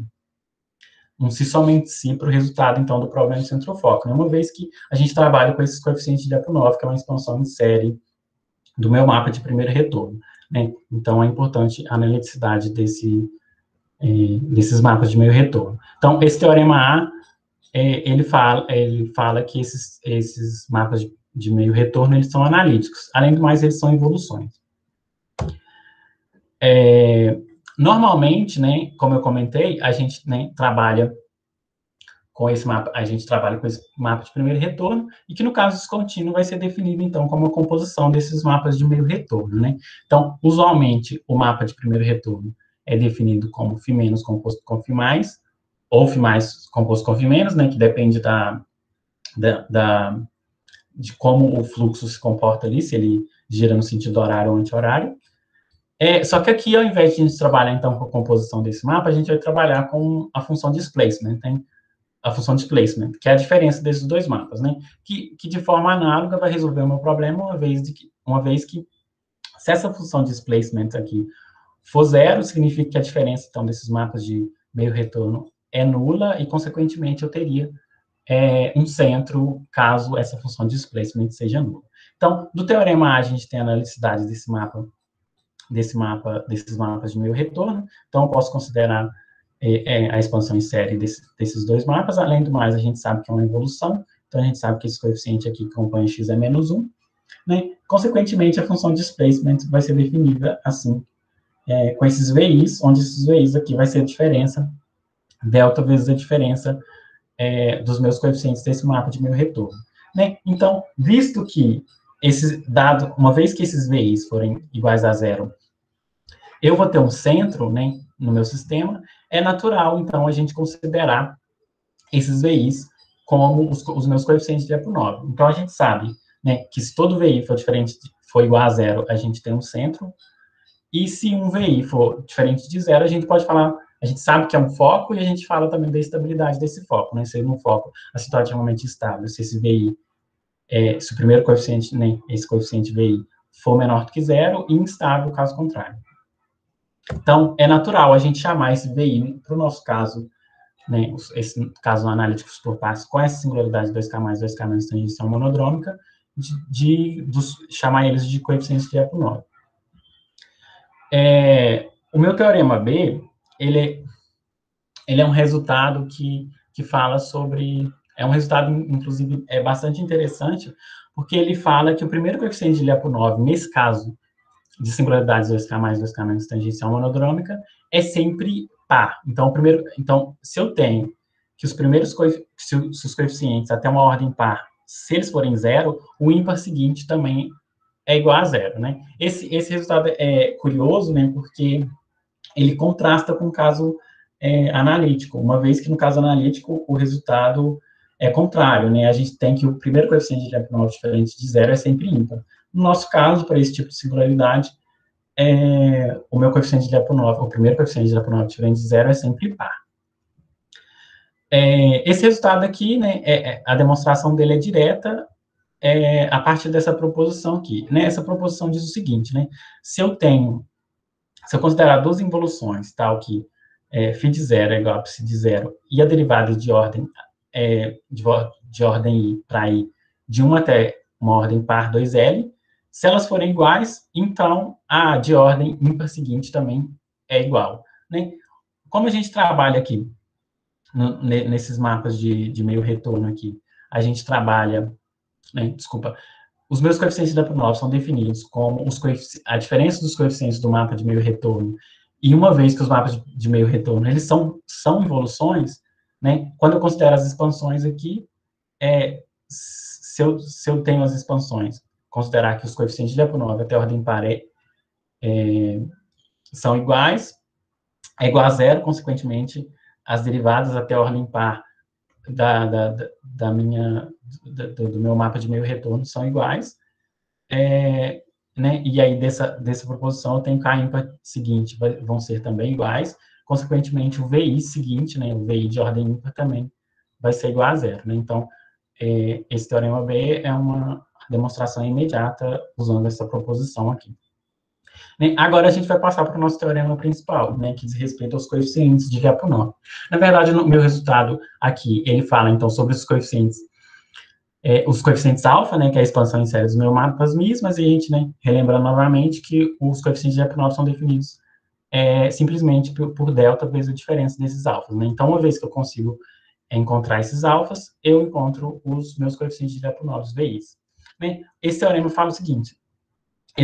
um se somente sim para o resultado, então, do problema de centrofoco. Né? Uma vez que a gente trabalha com esses coeficientes de Lyapunov, que é uma expansão em série do meu mapa de primeiro retorno. Né? Então, é importante a analiticidade desse, é, desses mapas de meio retorno. Então, esse teorema A, é, ele, fala, ele fala que esses, esses mapas de, de meio retorno, eles são analíticos. Além do mais, eles são evoluções. É, normalmente, né, como eu comentei, a gente né, trabalha com esse mapa, a gente trabalha com esse mapa de primeiro retorno, e que no caso descontínuo vai ser definido, então, como a composição desses mapas de meio retorno, né? Então, usualmente, o mapa de primeiro retorno é definido como φ menos composto com φ mais, ou φ mais composto com φ menos, né? Que depende da, da, da, de como o fluxo se comporta ali, se ele gira no sentido horário ou anti-horário. é, só que aqui, ao invés de a gente trabalhar, então, com a composição desse mapa, a gente vai trabalhar com a função displacement, tem a função displacement, que é a diferença desses dois mapas, né? Que, que de forma análoga vai resolver o meu problema, uma vez, de que, uma vez que, se essa função displacement aqui for zero, significa que a diferença, então, desses mapas de meio retorno é nula, e, consequentemente, eu teria é, um centro, caso essa função displacement seja nula. Então, do teorema A, a gente tem a analicidade desse mapa, desse mapa, desses mapas de meio retorno, então eu posso considerar é, é, a expansão em série desse, desses dois mapas. Além do mais, a gente sabe que é uma evolução, então a gente sabe que esse coeficiente aqui que acompanha x é menos 1. Né? Consequentemente, a função displacement vai ser definida assim, é, com esses VIs, onde esses VIs aqui vai ser a diferença, delta vezes a diferença é, dos meus coeficientes desse mapa de meu retorno. Né? Então, visto que esses dado, uma vez que esses VIs forem iguais a zero, eu vou ter um centro, né, no meu sistema, é natural, então, a gente considerar esses VIs como os, os meus coeficientes de EPO 9. Então, a gente sabe né, que se todo VI for diferente, for igual a zero, a gente tem um centro, e se um VI for diferente de zero, a gente pode falar, a gente sabe que é um foco, e a gente fala também da estabilidade desse foco, né, se um foco, a situação é estável, se esse VI, é, se o primeiro coeficiente, né, esse coeficiente VI, for menor do que zero, e instável, caso contrário. Então, é natural a gente chamar esse VI, para o nosso caso, né, esse caso analítico por partes, com essa singularidade 2K mais 2K menos tangencial monodrômica, de, de dos, chamar eles de coeficientes de 9. É, o meu teorema B, ele, ele é um resultado que, que fala sobre... É um resultado, inclusive, é bastante interessante, porque ele fala que o primeiro coeficiente de 9, nesse caso, de singularidades 2K mais 2K menos tangencial monodrômica é sempre par. Então, primeiro, então, se eu tenho que os primeiros se, os coeficientes até uma ordem par, se eles forem zero, o ímpar seguinte também é igual a zero, né? Esse, esse resultado é curioso, né? Porque ele contrasta com o caso é, analítico, uma vez que no caso analítico o resultado é contrário, né? A gente tem que o primeiro coeficiente de Lyapunov diferente de zero é sempre ímpar. No nosso caso, para esse tipo de singularidade, é, o meu coeficiente de Lyapunov, o primeiro coeficiente de Lyapunov diferente de zero é sempre par. É, esse resultado aqui, né, é, é, a demonstração dele é direta é, a partir dessa proposição aqui. Né? Essa proposição diz o seguinte, né, se eu tenho, se eu considerar duas involuções, tal que é, φ de zero é igual a psi de zero, e a derivada de ordem, de, de ordem i para i, de 1 até uma ordem par 2L, se elas forem iguais, então a de ordem ímpar seguinte também é igual. Né? Como a gente trabalha aqui, no, nesses mapas de, de meio retorno aqui, a gente trabalha, né, desculpa, os meus coeficientes da prova são definidos como os a diferença dos coeficientes do mapa de meio retorno, e uma vez que os mapas de, de meio retorno, eles são, são evoluções, né, quando eu considero as expansões aqui, é, se, eu, se eu tenho as expansões considerar que os coeficientes de Lyapunov até ordem par é, são iguais, é igual a zero, consequentemente, as derivadas até ordem par da, da, da minha, do, do, meu mapa de meio retorno são iguais, é, né, e aí dessa, dessa proposição eu tenho K ímpar seguinte, vai, vão ser também iguais, consequentemente o VI seguinte, né, o VI de ordem ímpar também vai ser igual a zero, né, então, é, esse teorema B é uma demonstração imediata usando essa proposição aqui. Agora a gente vai passar para o nosso teorema principal, né, que diz respeito aos coeficientes de Lyapunov. Na verdade, no meu resultado aqui, ele fala, então, sobre os coeficientes, é, os coeficientes alfa, né, que é a expansão em série dos mapas MIS, mas a gente, né, relembrando novamente que os coeficientes de Lyapunov são definidos é, simplesmente por, por, delta vezes a diferença desses alfas, né? Então, uma vez que eu consigo encontrar esses alfas, eu encontro os meus coeficientes de Lyapunov, VIs. Né? Esse teorema fala o seguinte,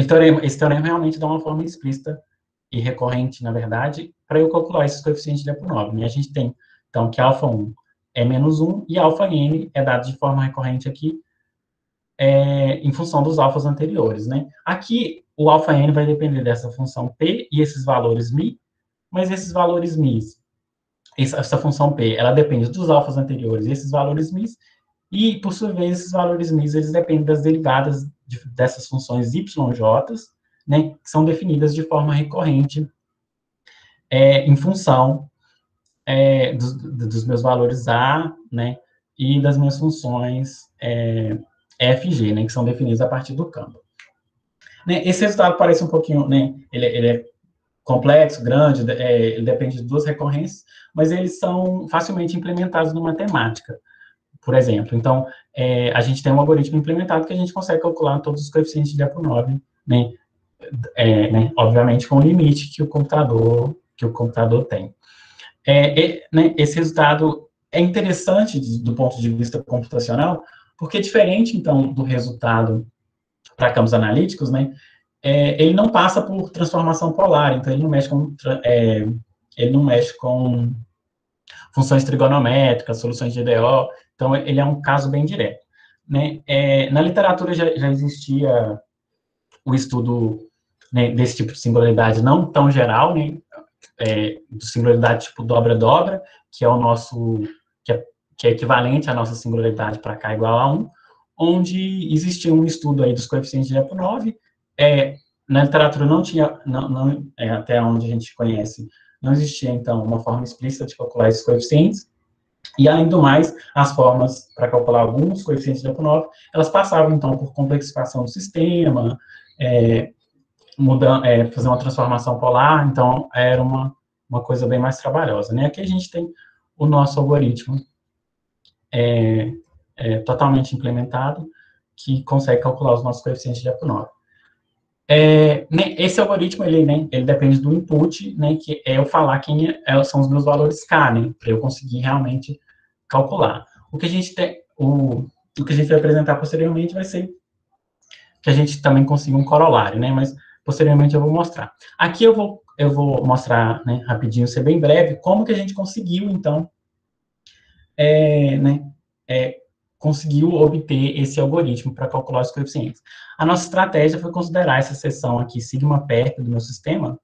teorema, esse teorema realmente dá uma forma explícita e recorrente, na verdade, para eu calcular esses coeficientes de Lyapunov. Né? A gente tem, então, que alfa 1 é menos 1 e alfa n é dado de forma recorrente aqui é, em função dos alfas anteriores, né? Aqui, o alfa n vai depender dessa função p e esses valores mi, mas esses valores mi, essa, essa função p, ela depende dos alfas anteriores e esses valores mi, e, por sua vez, esses valores mi, eles dependem das derivadas de, dessas funções yj, né, que são definidas de forma recorrente é, em função é, dos, dos, meus valores A, né, e das minhas funções é, FG, né, que são definidos a partir do campo. Né, esse resultado parece um pouquinho, né, ele, ele é complexo, grande, é, ele depende de duas recorrências, mas eles são facilmente implementados no matemática por exemplo. Então, é, a gente tem um algoritmo implementado que a gente consegue calcular todos os coeficientes de Lyapunov, né, é, né, obviamente com o limite que o computador, que o computador tem. É, né, esse resultado é interessante do ponto de vista computacional, porque diferente, então, do resultado para campos analíticos, né, é, ele não passa por transformação polar, então ele não mexe com, é, ele não mexe com funções trigonométricas, soluções de EDO, então, ele é um caso bem direto. Né? É, na literatura já, já, existia o estudo né, desse tipo de singularidade não tão geral, né, é, de singularidade tipo dobra-dobra, que é o nosso, que é, que é equivalente à nossa singularidade para k igual a 1, onde existia um estudo aí dos coeficientes de Lyapunov, é, na literatura não tinha, não, não é, até onde a gente conhece, não existia, então, uma forma explícita de calcular esses coeficientes, e, além do mais, as formas para calcular alguns coeficientes de Lyapunov, elas passavam, então, por complexificação do sistema, é, mudando, é, fazer uma transformação polar, então, era uma, uma coisa bem mais trabalhosa. Né? Aqui a gente tem o nosso algoritmo é, é totalmente implementado, que consegue calcular os nossos coeficientes de Lyapunov. É, né, esse algoritmo, ele, né, ele depende do input, né, que é eu falar quem é, é são os meus valores K, né, para eu conseguir realmente calcular. O que a gente tem, o, o que a gente vai apresentar posteriormente vai ser que a gente também consiga um corolário, né, mas posteriormente eu vou mostrar. Aqui eu vou, eu vou mostrar, né, rapidinho, ser bem breve, como que a gente conseguiu, então, é, né, é, conseguiu obter esse algoritmo para calcular os coeficientes. A nossa estratégia foi considerar essa seção aqui, sigma perp do meu sistema,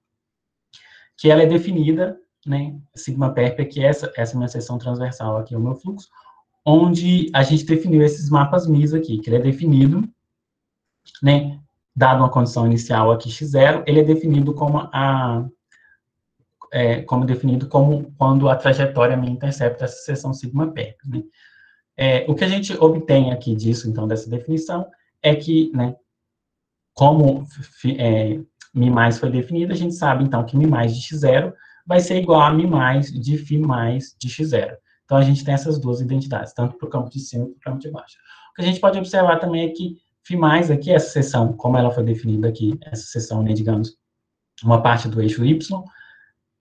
que ela é definida, né, sigma perp aqui, essa, essa minha seção transversal aqui, é o meu fluxo, onde a gente definiu esses mapas MIS aqui, que ele é definido, né, dado uma condição inicial aqui x0, ele é definido como a é, como definido como quando a trajetória me intercepta essa seção sigma perp, né? É, o que a gente obtém aqui disso, então, dessa definição, é que, né, como é, mi mais foi definido, a gente sabe, então, que mi mais de x0 vai ser igual a mi mais de φ mais de x0. Então, a gente tem essas duas identidades, tanto para o campo de cima quanto para o campo de baixo. O que a gente pode observar também é que φ mais aqui, essa seção, como ela foi definida aqui, essa seção, né, digamos, uma parte do eixo y,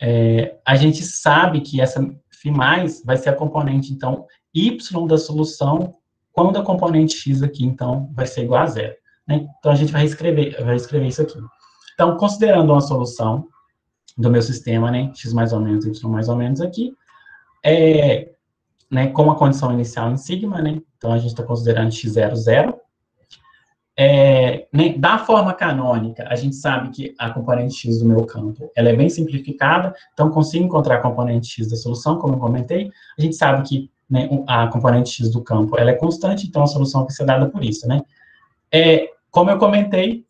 é, a gente sabe que essa mais vai ser a componente, então, y da solução quando a componente x aqui, então, vai ser igual a zero. Né? Então, a gente vai escrever, vai escrever isso aqui. Então, considerando uma solução do meu sistema, né, x mais ou menos, y mais ou menos aqui, é, né, com a condição inicial em sigma, né, então a gente está considerando x0, 0, é, né, da forma canônica, a gente sabe que a componente x do meu campo, ela é bem simplificada, então consigo encontrar a componente x da solução, como eu comentei, a gente sabe que né, a componente x do campo ela é constante, então a solução vai ser dada por isso, né? É, como eu comentei,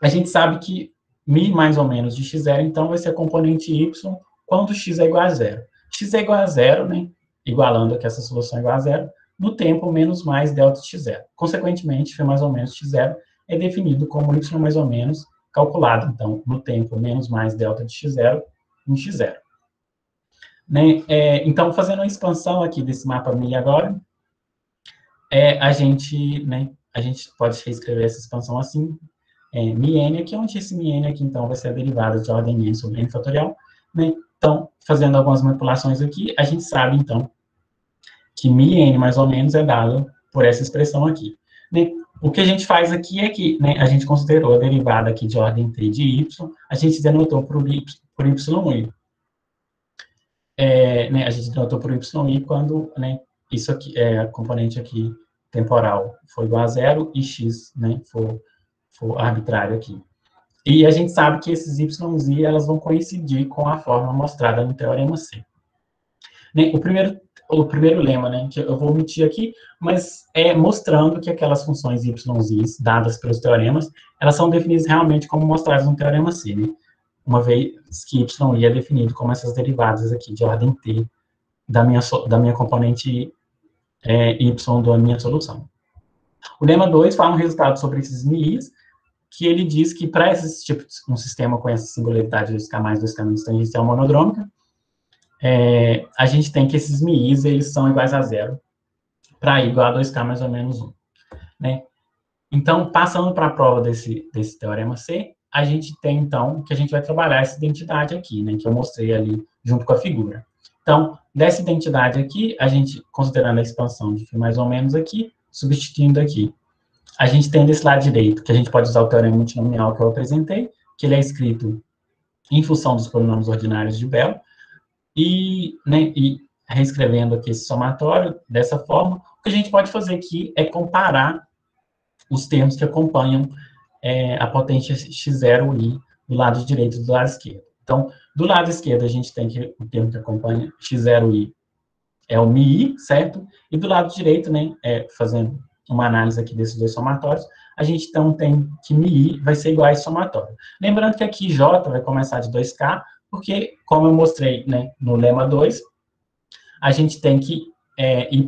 a gente sabe que mi mais ou menos de x0, então vai ser a componente y quando x é igual a zero. x é igual a zero, né? Igualando aqui essa solução é igual a zero, no tempo menos mais delta de x0. Consequentemente, φ mais ou menos x0 é definido como y mais ou menos calculado, então, no tempo menos mais delta de x0 em x0. Né? É, então, fazendo a expansão aqui desse mapa Mi agora, é, a, gente, né, a gente pode reescrever essa expansão assim, é, MiN aqui, onde esse MiN aqui, então, vai ser a derivada de ordem n sobre n fatorial. Né? Então, fazendo algumas manipulações aqui, a gente sabe, então, que MiN mais ou menos é dado por essa expressão aqui. O que a gente faz aqui é que né, a gente considerou a derivada aqui de ordem t de y, a gente denotou por, y, por y1. É, né, a gente denotou por y quando né, isso aqui, é, a componente aqui temporal for igual a zero e x né, for, for arbitrário aqui. E a gente sabe que esses y e elas vão coincidir com a forma mostrada no teorema C. Né, o primeiro o primeiro lema, né, que eu vou omitir aqui, mas é mostrando que aquelas funções y dadas pelos teoremas, elas são definidas realmente como mostradas no teorema C, né? Uma vez que y e é definido como essas derivadas aqui de ordem t da minha, da minha componente é, y da minha solução. O lema 2 fala um resultado sobre esses mi's, que ele diz que para esse tipo de um sistema com essa singularidade de 2k mais 2k menos tangencial monodrômica, é, a gente tem que esses mi's, eles são iguais a zero, para igual a 2k mais ou menos 1. Né? Então, passando para a prova desse, desse teorema C, a gente tem, então, que a gente vai trabalhar essa identidade aqui, né, que eu mostrei ali junto com a figura. Então, dessa identidade aqui, a gente, considerando a expansão de φ mais ou menos aqui, substituindo aqui, a gente tem desse lado direito, que a gente pode usar o teorema multinomial que eu apresentei, que ele é escrito em função dos polinômios ordinários de Bell, e, né, e reescrevendo aqui esse somatório dessa forma, o que a gente pode fazer aqui é comparar os termos que acompanham é, a potência x0 i do lado direito e do lado esquerdo. Então, do lado esquerdo, a gente tem que, o termo que acompanha x0i é o mi, certo? E do lado direito, né, é, fazendo uma análise aqui desses dois somatórios, a gente então tem que mi vai ser igual a esse somatório. Lembrando que aqui j vai começar de 2k, porque, como eu mostrei né, no lema 2, a gente tem que é, y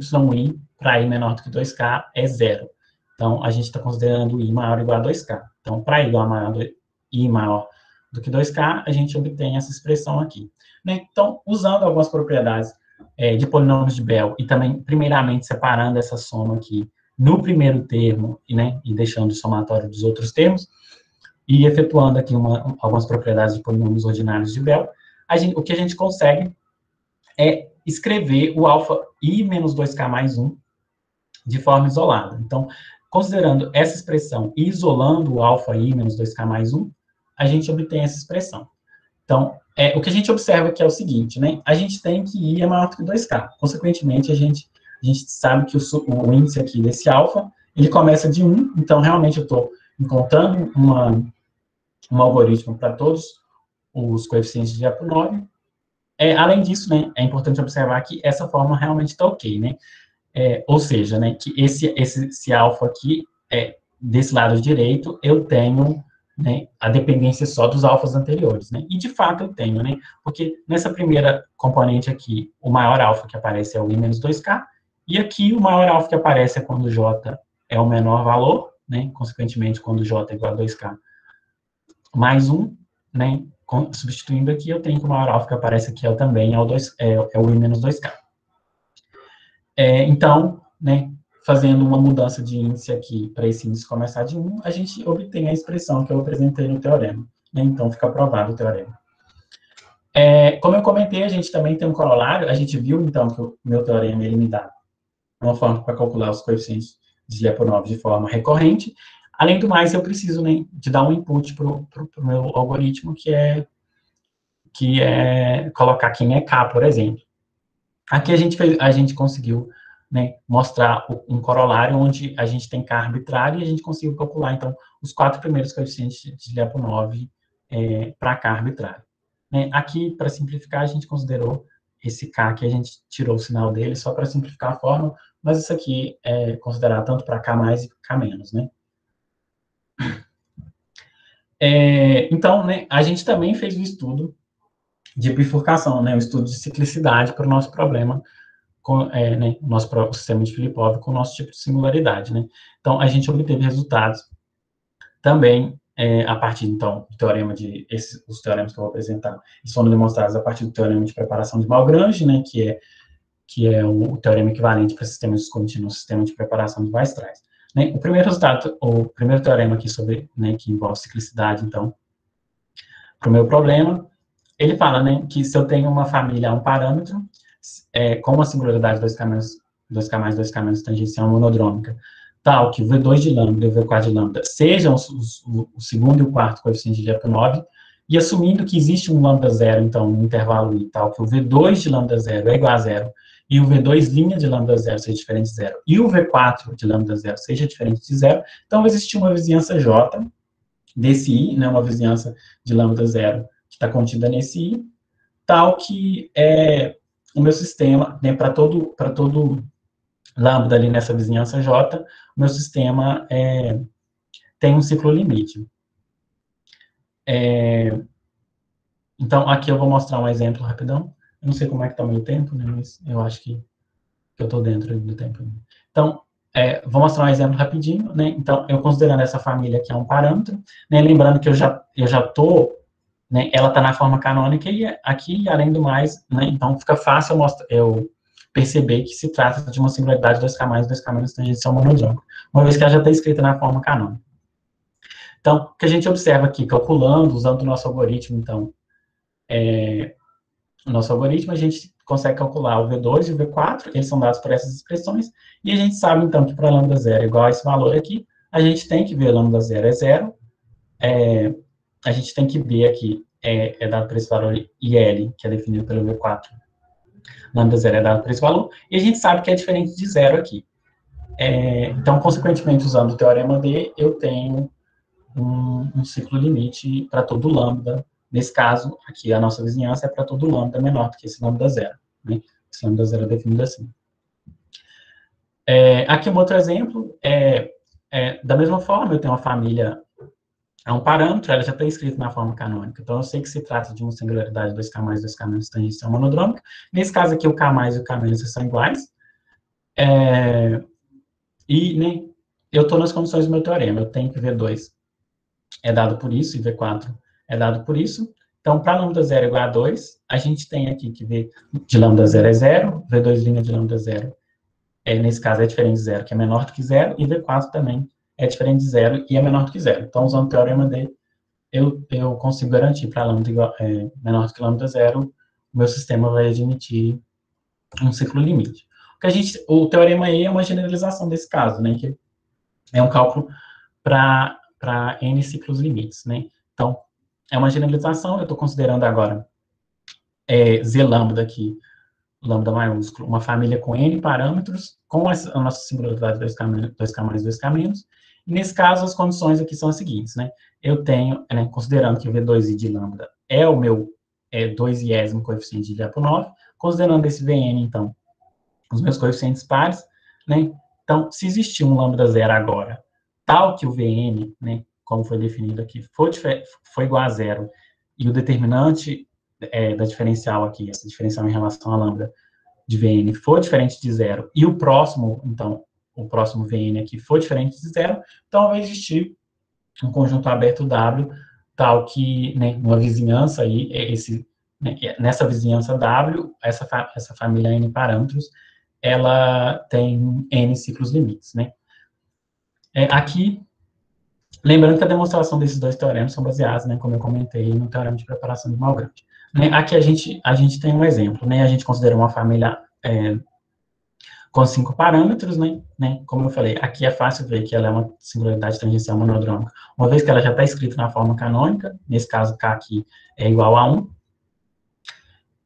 para i menor do que 2k é zero. Então, a gente está considerando i maior ou igual a 2k. Então, para i maior do, i maior do que 2k, a gente obtém essa expressão aqui. Né? Então, usando algumas propriedades é, de polinômios de Bell e também, primeiramente, separando essa soma aqui no primeiro termo né, e deixando o somatório dos outros termos, e efetuando aqui uma, algumas propriedades de polinômios ordinários de Bell, gente, o que a gente consegue é escrever o alfa i menos 2k mais 1 de forma isolada. Então, considerando essa expressão e isolando o alfa i menos 2k mais 1, a gente obtém essa expressão. Então, é, o que a gente observa aqui é o seguinte, né? A gente tem que i é maior do que 2k. Consequentemente, a gente, a gente sabe que o, o índice aqui desse alfa, ele começa de 1, então, realmente, eu estou encontrando uma, um algoritmo para todos os coeficientes de Lyapunov. É, além disso, né, é importante observar que essa forma realmente está ok, né? É, ou seja, né, que esse, esse, esse alfa aqui, é, desse lado direito, eu tenho né, a dependência só dos alfas anteriores, né? E de fato eu tenho, né? Porque nessa primeira componente aqui, o maior alfa que aparece é o i menos 2k, e aqui o maior alfa que aparece é quando j é o menor valor, né? Consequentemente, quando j é igual a 2k mais 1, né? substituindo aqui, eu tenho que o maior alfa que aparece aqui é o também é o, 2, é, é o i menos 2k. É, então, né, fazendo uma mudança de índice aqui para esse índice começar de 1, a gente obtém a expressão que eu apresentei no teorema. Né, então, fica aprovado o teorema. É, como eu comentei, a gente também tem um corolário, a gente viu, então, que o meu teorema ele me dá uma forma para calcular os coeficientes de Lyapunov de forma recorrente, Além do mais, eu preciso né, de dar um input para o meu algoritmo, que é, que é colocar quem é K, por exemplo. Aqui a gente, fez, a gente conseguiu né, mostrar um corolário onde a gente tem K arbitrário e a gente conseguiu calcular, então, os quatro primeiros coeficientes de Lyapunov é, para K arbitrário. Né, aqui, para simplificar, a gente considerou esse K que a gente tirou o sinal dele só para simplificar a forma, mas isso aqui é considerado tanto para K mais e K menos, né? É, então, né, a gente também fez um estudo de bifurcação, né, um estudo de ciclicidade para o nosso problema com é, né, nosso próprio sistema de Filipov com o nosso tipo de singularidade, né? Então, a gente obteve resultados também é, a partir, então, do teorema de, esses, os teoremas que eu vou apresentar, foram demonstrados a partir do teorema de preparação de Malgrange, né, que é, que é o, o teorema equivalente para sistemas descontínuos, sistema de preparação de Weierstrass. Né? O primeiro resultado, o primeiro teorema aqui sobre, né, que envolve ciclicidade, então, para o meu problema, ele fala, né, que se eu tenho uma família um parâmetro, é, com uma singularidade 2K mais 2K mais 2K menos tangencial monodrômica, tal que o V2 de lambda e o V4 de lambda sejam os, os, o segundo e o quarto coeficiente de Lyapunov, e assumindo que existe um lambda zero, então, no intervalo i, tal que o V2 de lambda zero é igual a zero, e o V2' de lambda zero seja diferente de zero, e o V4 de lambda zero seja diferente de zero, então vai existir uma vizinhança J desse i, né, uma vizinhança de lambda zero que está contida nesse i, tal que é, o meu sistema, né, para todo, todo lambda ali nessa vizinhança J, o meu sistema é, tem um ciclo limite. É, então, aqui eu vou mostrar um exemplo rapidão. Eu não sei como é que está o meu tempo, né, mas eu acho que, eu estou dentro do tempo. Então, é, vou mostrar um exemplo rapidinho, né? Então, eu considerando essa família aqui é um parâmetro, né? Lembrando que eu já eu já tô, né? Ela está na forma canônica e aqui, além do mais, né? Então, fica fácil eu, mostrar, eu perceber que se trata de uma singularidade 2K mais 2K menos tangencial monodrômica, uma vez que ela já está escrita na forma canônica. Então, o que a gente observa aqui, calculando, usando o nosso algoritmo, então, é, o nosso algoritmo, a gente consegue calcular o V2 e o V4, eles são dados por essas expressões, e a gente sabe, então, que para lambda zero é igual a esse valor aqui, a gente tem que ver lambda zero é zero, é, a gente tem que ver aqui, é, é dado por esse valor IL, que é definido pelo V4, lambda zero é dado por esse valor, e a gente sabe que é diferente de zero aqui. É, então, consequentemente, usando o teorema D, eu tenho um, um ciclo limite para todo lambda. Nesse caso, aqui a nossa vizinhança é para todo lambda menor do que esse lambda zero. Né? Esse lambda zero é definido assim. É, aqui um outro exemplo, é, é, da mesma forma, eu tenho uma família é um parâmetro, ela já está escrita na forma canônica. Então, eu sei que se trata de uma singularidade 2K mais 2K menos tangencial monodrômica. Nesse caso aqui, o K mais e o K menos são iguais. É, e né, eu estou nas condições do meu teorema. Eu tenho que V2 é dado por isso, e V4 é dado por isso. Então, para lambda 0 igual a 2, a gente tem aqui que V de lambda 0 é 0, V2' de lambda 0, é, nesse caso, é diferente de 0, que é menor do que 0, e V4 também é diferente de zero e é menor do que zero. Então, usando o teorema D, eu, eu consigo garantir para lambda igual, é, menor do que lambda zero, o meu sistema vai admitir um ciclo limite. O, que a gente, o teorema E é uma generalização desse caso, né, que é um cálculo para N ciclos limites, né. Então, é uma generalização, eu estou considerando agora é, Z lambda aqui, lambda maiúsculo, uma família com N parâmetros, com a nossa singularidade 2K, 2K mais 2K menos, nesse caso, as condições aqui são as seguintes, né? Eu tenho, né, considerando que o V2i de lambda é o meu é, 2iésimo coeficiente de Lyapunov, considerando esse Vn, então, os meus coeficientes pares, né? Então, se existir um lambda zero agora, tal que o Vn, né, como foi definido aqui, for igual a zero, e o determinante é, da diferencial aqui, essa diferencial em relação a lambda de Vn for diferente de zero, e o próximo, então, o próximo Vn aqui for diferente de zero, então vai existir um conjunto aberto W, tal que, né, uma vizinhança aí, é esse, né, é, nessa vizinhança W, essa, fa essa família N parâmetros, ela tem N ciclos limites, né. É, aqui, lembrando que a demonstração desses dois teoremas são baseados, né, como eu comentei, no teorema de preparação de Malgrande. Né, aqui a gente, a gente tem um exemplo, né, a gente considera uma família é, com cinco parâmetros, né, né, como eu falei, aqui é fácil ver que ela é uma singularidade tangencial monodrômica, uma vez que ela já está escrita na forma canônica, nesse caso K aqui é igual a 1,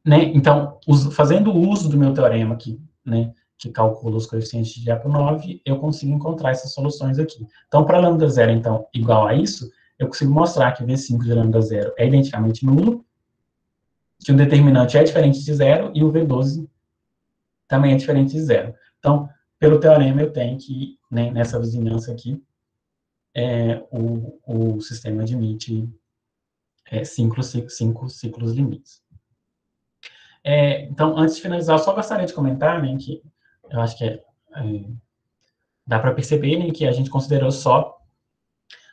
né, então, uso, fazendo uso do meu teorema aqui, né, que calcula os coeficientes de Lyapunov, 9, eu consigo encontrar essas soluções aqui. Então, para lambda zero, então, igual a isso, eu consigo mostrar que V5 de lambda zero é identicamente nulo, que o determinante é diferente de zero, e o V12 também é diferente de zero. Então, pelo teorema, eu tenho que, né, nessa vizinhança aqui, é, o, o sistema admite é, cinco, cinco ciclos limites. É, então, antes de finalizar, eu só gostaria de comentar, né, que eu acho que é, é, dá para perceber, né, que a gente considerou só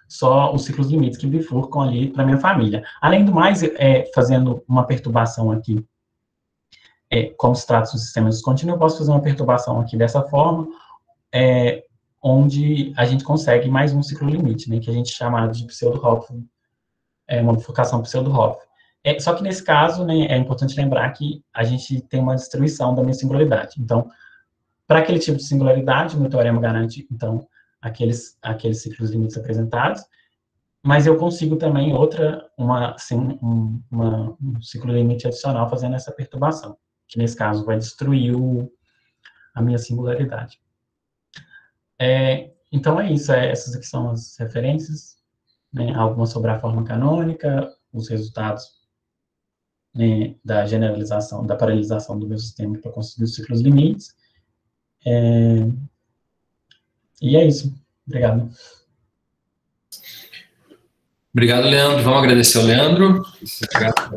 só os ciclos limites que bifurcam ali para minha família. Além do mais, é, fazendo uma perturbação aqui, é, como se trata do sistema descontínuo, eu posso fazer uma perturbação aqui dessa forma, é, onde a gente consegue mais um ciclo limite, né, que a gente chama de pseudo-Hopf, é, uma bifurcação pseudo-Hopf. É, só que nesse caso, né, é importante lembrar que a gente tem uma distribuição da minha singularidade. Então, para aquele tipo de singularidade, meu teorema garante, então, aqueles, aqueles ciclos limites apresentados, mas eu consigo também outra, uma, assim, um, uma, um ciclo limite adicional fazendo essa perturbação, que nesse caso vai destruir o, a minha singularidade. É, então é isso, é, essas aqui são as referências, né, algumas sobre a forma canônica, os resultados né, da generalização, da paralisação do meu sistema para conseguir os ciclos limites. É, e é isso. Obrigado. Obrigado, Leandro. Vamos agradecer ao Leandro. Obrigado.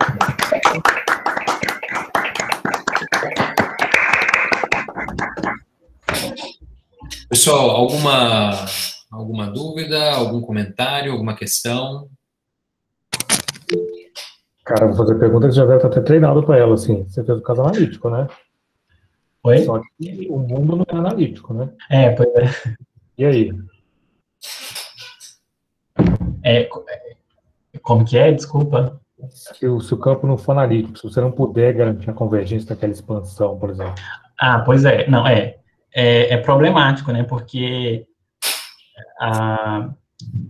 Pessoal, alguma, alguma dúvida, algum comentário, alguma questão? Cara, vou fazer pergunta que já deve estar até treinado para ela, assim. Você fez o caso analítico, né? Oi? Só que o mundo não é analítico, né? É, pois é. E aí? É, como que é? Desculpa. Se o, se o campo não for analítico, se você não puder garantir a convergência daquela expansão, por exemplo. Ah, pois é. Não, é. É, é problemático, né? Porque a,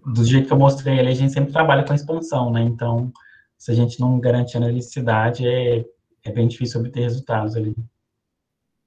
do jeito que eu mostrei ali, a gente sempre trabalha com expansão, né? Então, se a gente não garantir a analiticidade, é, é bem difícil obter resultados ali.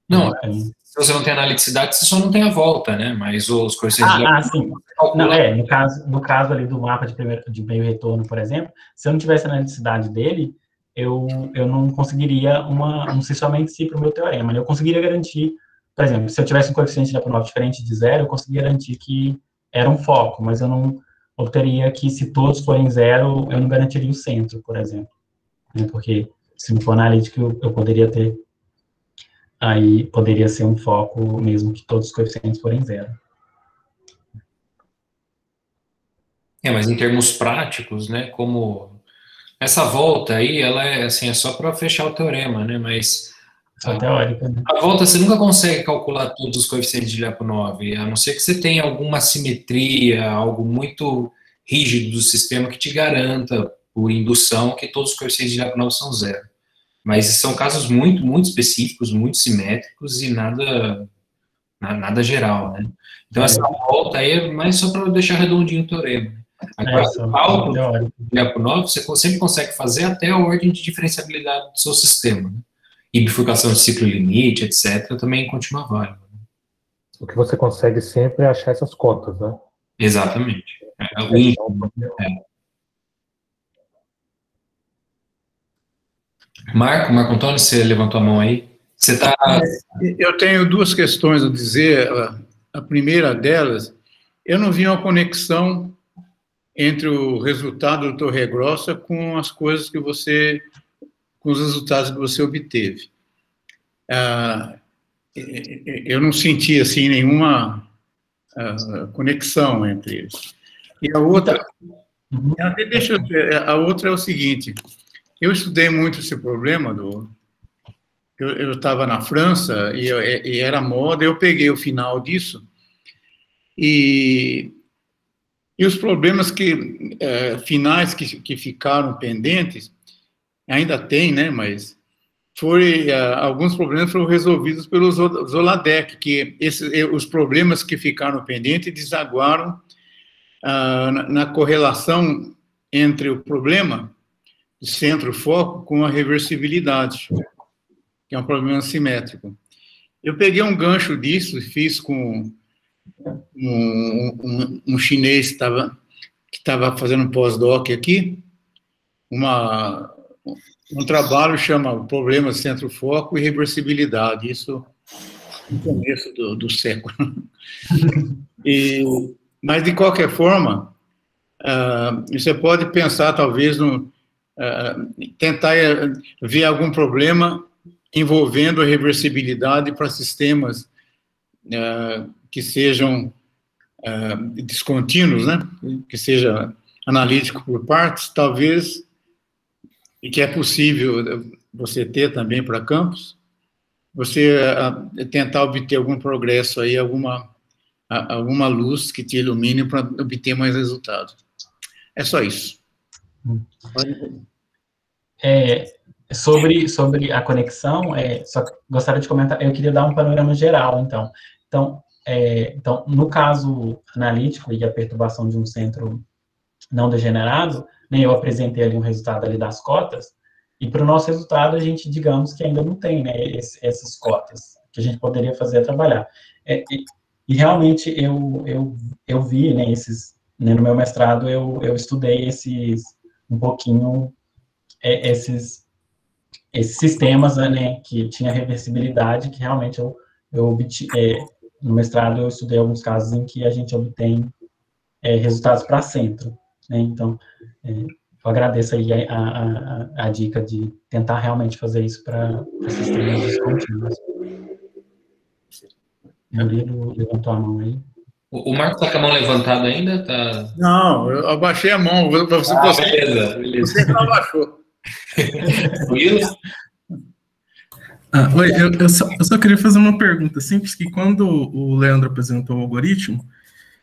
Não, é. se você não tem analiticidade, você só não tem a volta, né? Mas os coeficientes... Ah, ah sim. Não, é, no caso, no caso ali do mapa de, primeiro, de meio retorno, por exemplo, se eu não tivesse a analiticidade dele, eu, eu não conseguiria uma, um somente si para o meu teorema. Eu conseguiria garantir, por exemplo, se eu tivesse um coeficiente de Lyapunov diferente de zero, eu conseguiria garantir que era um foco, mas eu não obteria que se todos forem zero, eu não garantiria o centro, por exemplo. Né? Porque se não for analítico, eu, eu poderia ter aí poderia ser um foco mesmo que todos os coeficientes forem zero. É, mas em termos práticos, né, como essa volta aí, ela é assim, é só para fechar o teorema, né, mas só a, teórica, né? a volta você nunca consegue calcular todos os coeficientes de Lyapunov, a não ser que você tenha alguma simetria, algo muito rígido do sistema que te garanta, por indução, que todos os coeficientes de Lyapunov são zero. Mas são casos muito, muito específicos, muito simétricos e nada, nada geral, né? Então, é. essa volta aí é mais só para deixar redondinho o teorema. Agora, é, o cálculo de Lyapunov, você sempre consegue fazer até a ordem de diferenciabilidade do seu sistema. Né? E bifurcação de ciclo limite, etc., também continua válido. Né? O que você consegue sempre é achar essas cotas, né? Exatamente. É, o íntimo, é. Marco, Marco Antônio, você levantou a mão aí. Você está. Eu tenho duas questões a dizer. A primeira delas, eu não vi uma conexão entre o resultado do Torre Grossa com as coisas que você, com os resultados que você obteve. Ah, eu não senti assim nenhuma ah, conexão entre eles. E a outra, uhum. deixa a outra é o seguinte: eu estudei muito esse problema do. Eu estava na França e, eu, e, era moda, eu peguei o final disso e, e os problemas que é, finais que, que ficaram pendentes ainda tem, né? Mas foi uh, alguns problemas foram resolvidos pelo Zoladec, que esses, os problemas que ficaram pendentes desaguaram uh, na, na, correlação entre o problema centro-foco com a reversibilidade, que é um problema simétrico. Eu peguei um gancho disso e fiz com um, um, um chinês que estava que fazendo um pós-doc aqui, uma, um trabalho chama Problema Centro-Foco e Reversibilidade, isso no começo do, do século. E, mas, de qualquer forma, uh, você pode pensar, talvez, no, tentar ver algum problema envolvendo a reversibilidade para sistemas uh, que sejam uh, descontínuos, né? que seja analítico por partes, talvez, e que é possível você ter também para campos, você tentar obter algum progresso aí, alguma, alguma luz que te ilumine para obter mais resultados. É só isso. É, sobre, sobre a conexão, é, só gostaria de comentar, eu queria dar um panorama geral, então. Então, é, então, no caso analítico e a perturbação de um centro não degenerado, né, eu apresentei ali um resultado ali das cotas, e para o nosso resultado a gente, digamos que ainda não tem, né, esse, essas cotas que a gente poderia fazer trabalhar. É, e, e, realmente eu, eu, eu vi, né, esses, né, no meu mestrado eu, eu estudei esses, um pouquinho, é, esses esses sistemas, né, que tinha reversibilidade, que realmente eu, eu obti, é, no mestrado eu estudei alguns casos em que a gente obtém é, resultados para centro, né, então é, eu agradeço aí a, a, a, dica de tentar realmente fazer isso para sistemas descontínuos. Murilo levantou a mão aí. O, Marco está com a mão levantada ainda? Tá... Não, eu abaixei a mão. Você, ah, você, beleza, beleza. você não abaixou. Ah, oi, eu, eu, só, eu, só, queria fazer uma pergunta simples, que quando o Leandro apresentou o algoritmo,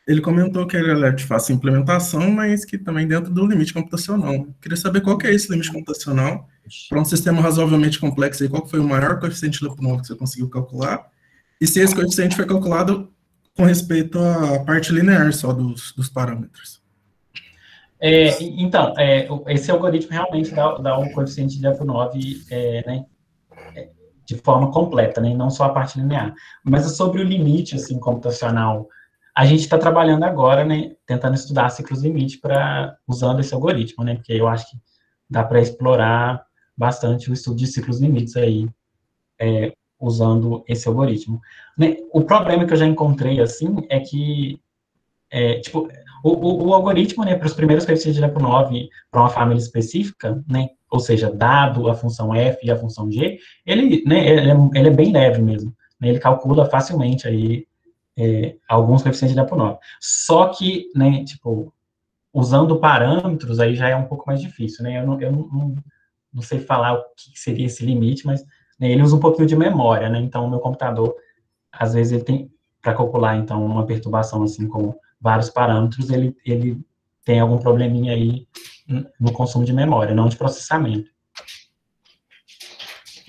ele comentou que ele era de fácil implementação, mas que também dentro do limite computacional. Eu queria saber qual que é esse limite computacional para um sistema razoavelmente complexo, aí, qual foi o maior coeficiente de Lyapunov que você conseguiu calcular, e se esse coeficiente foi calculado com respeito à parte linear só dos, dos parâmetros. É, então, é, esse algoritmo realmente dá, dá um coeficiente de F9 é, né, é, de forma completa, né, não só a parte linear. Mas sobre o limite assim, computacional, a gente está trabalhando agora, né, tentando estudar ciclos limite para usando esse algoritmo, né, porque eu acho que dá para explorar bastante o estudo de ciclos limites aí, é, usando esse algoritmo. Né, o problema que eu já encontrei, assim, é que, é, tipo, o, o, o algoritmo, né, para os primeiros coeficientes de Lyapunov para uma família específica, né, ou seja, dado a função f e a função g, ele, né, ele, é, ele é bem leve mesmo. Né, ele calcula facilmente aí é, alguns coeficientes de Lyapunov. Só que, né, tipo, usando parâmetros aí já é um pouco mais difícil, né? Eu não, eu não, não sei falar o que seria esse limite, mas ele usa um pouquinho de memória, né? Então, o meu computador, às vezes, ele tem, para calcular, então, uma perturbação assim com vários parâmetros, ele, ele tem algum probleminha aí no consumo de memória, não de processamento.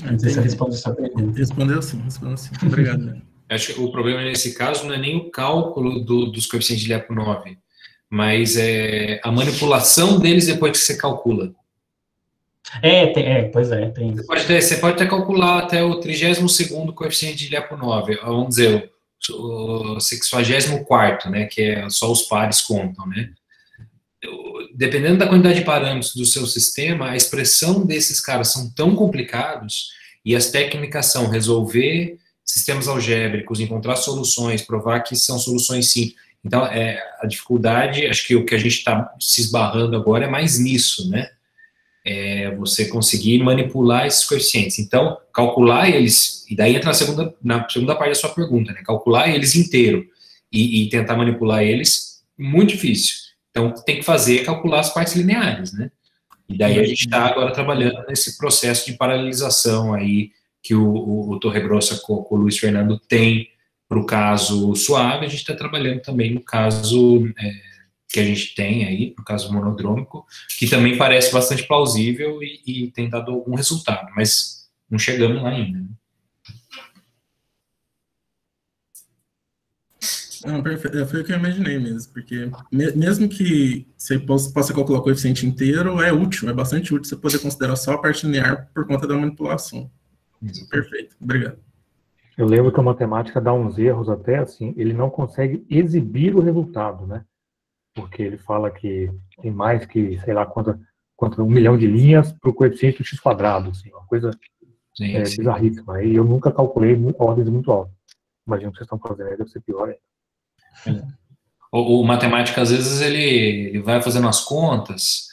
Não sei se eu respondi essa pergunta. Respondeu sim, respondeu sim. Obrigado. Acho que o problema nesse caso não é nem o cálculo do, dos coeficientes de Lyapunov, mas é a manipulação deles depois que você calcula. É, tem, é pois é, tem. Você pode, ter, você pode até calcular até o 32 coeficiente de Lyapunov, vamos dizer, o 64, né, que é só os pares contam, né? Dependendo da quantidade de parâmetros do seu sistema, a expressão desses caras são tão complicados e as técnicas são resolver sistemas algébricos, encontrar soluções, provar que são soluções simples. Então, é, a dificuldade, acho que o que a gente está se esbarrando agora é mais nisso, né? É você conseguir manipular esses coeficientes. Então, calcular eles, e daí entra na segunda, na segunda parte da sua pergunta, né? Calcular eles inteiro e, e tentar manipular eles, muito difícil. Então, tem que fazer calcular as partes lineares, né? E daí a gente está agora trabalhando nesse processo de paralelização aí que o, o, o com, com o Luiz Fernando tem para o caso suave, a gente está trabalhando também no caso é, que a gente tem aí, no caso monodrômico, que também parece bastante plausível e, e tem dado algum resultado, mas não chegamos lá ainda. Né? Não, perfeito. É, foi o que eu imaginei mesmo, porque mesmo que você possa, possa calcular o coeficiente inteiro, é útil, é bastante útil você poder considerar só a parte linear por conta da manipulação. Isso. Perfeito, obrigado. Eu lembro que a matemática dá uns erros até assim, ele não consegue exibir o resultado, né? Porque ele fala que tem mais que, sei lá, quanto, quanto um milhão de linhas para o coeficiente x quadrado, assim, uma coisa sim, é, sim. bizarríssima. E eu nunca calculei ordens muito altas. Imagino que vocês estão fazendo aí, deve ser pior ainda. O, o matemático, às vezes, ele, ele vai fazendo as contas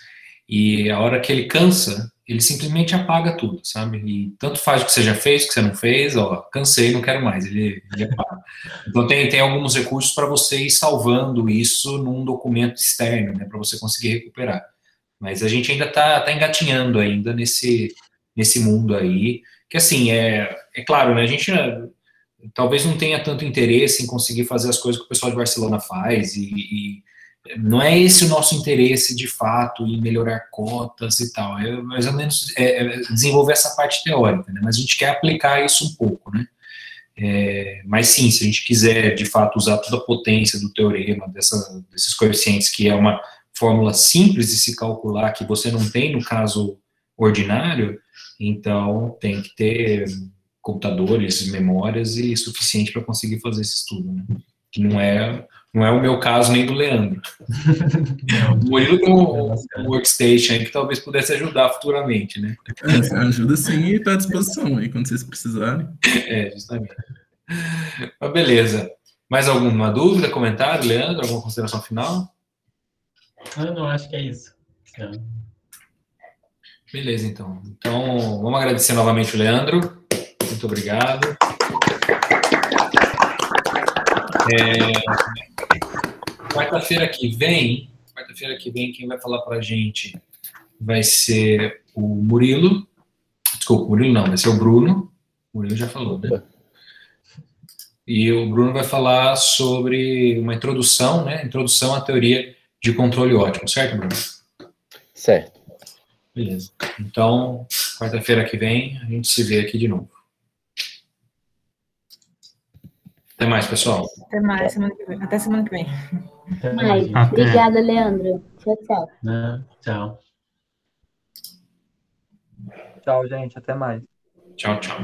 e a hora que ele cansa, ele simplesmente apaga tudo, sabe? E tanto faz o que você já fez, o que você não fez, ó, cansei, não quero mais, ele, ele apaga. Então tem, tem alguns recursos para você ir salvando isso num documento externo, né, para você conseguir recuperar. Mas a gente ainda está tá engatinhando ainda nesse, nesse mundo aí, que assim, é, é claro, né, a gente eh, talvez não tenha tanto interesse em conseguir fazer as coisas que o pessoal de Barcelona faz e, e não é esse o nosso interesse de fato em melhorar cotas e tal, é mais ou menos é, é desenvolver essa parte teórica, né? mas a gente quer aplicar isso um pouco, né? É, mas sim, se a gente quiser de fato usar toda a potência do teorema, dessa, desses coeficientes, que é uma fórmula simples de se calcular, que você não tem no caso ordinário, então tem que ter computadores, memórias e suficiente para conseguir fazer esse estudo, né? Que não é não é o meu caso nem do Leandro. o Murilo tem um, um workstation aí que talvez pudesse ajudar futuramente, né? É, ajuda sim e está à disposição aí quando vocês precisarem. É, justamente. Mas beleza. Mais alguma dúvida, comentário, Leandro? Alguma consideração final? Eu não, acho que é isso. É. Beleza, então. Então, vamos agradecer novamente o Leandro. Muito obrigado. É, quarta-feira que vem, quarta-feira que vem, quem vai falar para a gente vai ser o Murilo. Desculpa, o Murilo não, vai ser o Bruno. O Murilo já falou, né? E o Bruno vai falar sobre uma introdução, né? Introdução à teoria de controle ótimo, certo, Bruno? Certo. Beleza. Então, quarta-feira que vem, a gente se vê aqui de novo. Até mais, pessoal. Até mais, semana que vem. Até semana que vem. Até mais. Obrigada, Leandro. Tchau, tchau. Né? Tchau. Tchau, gente. Até mais. Tchau, tchau.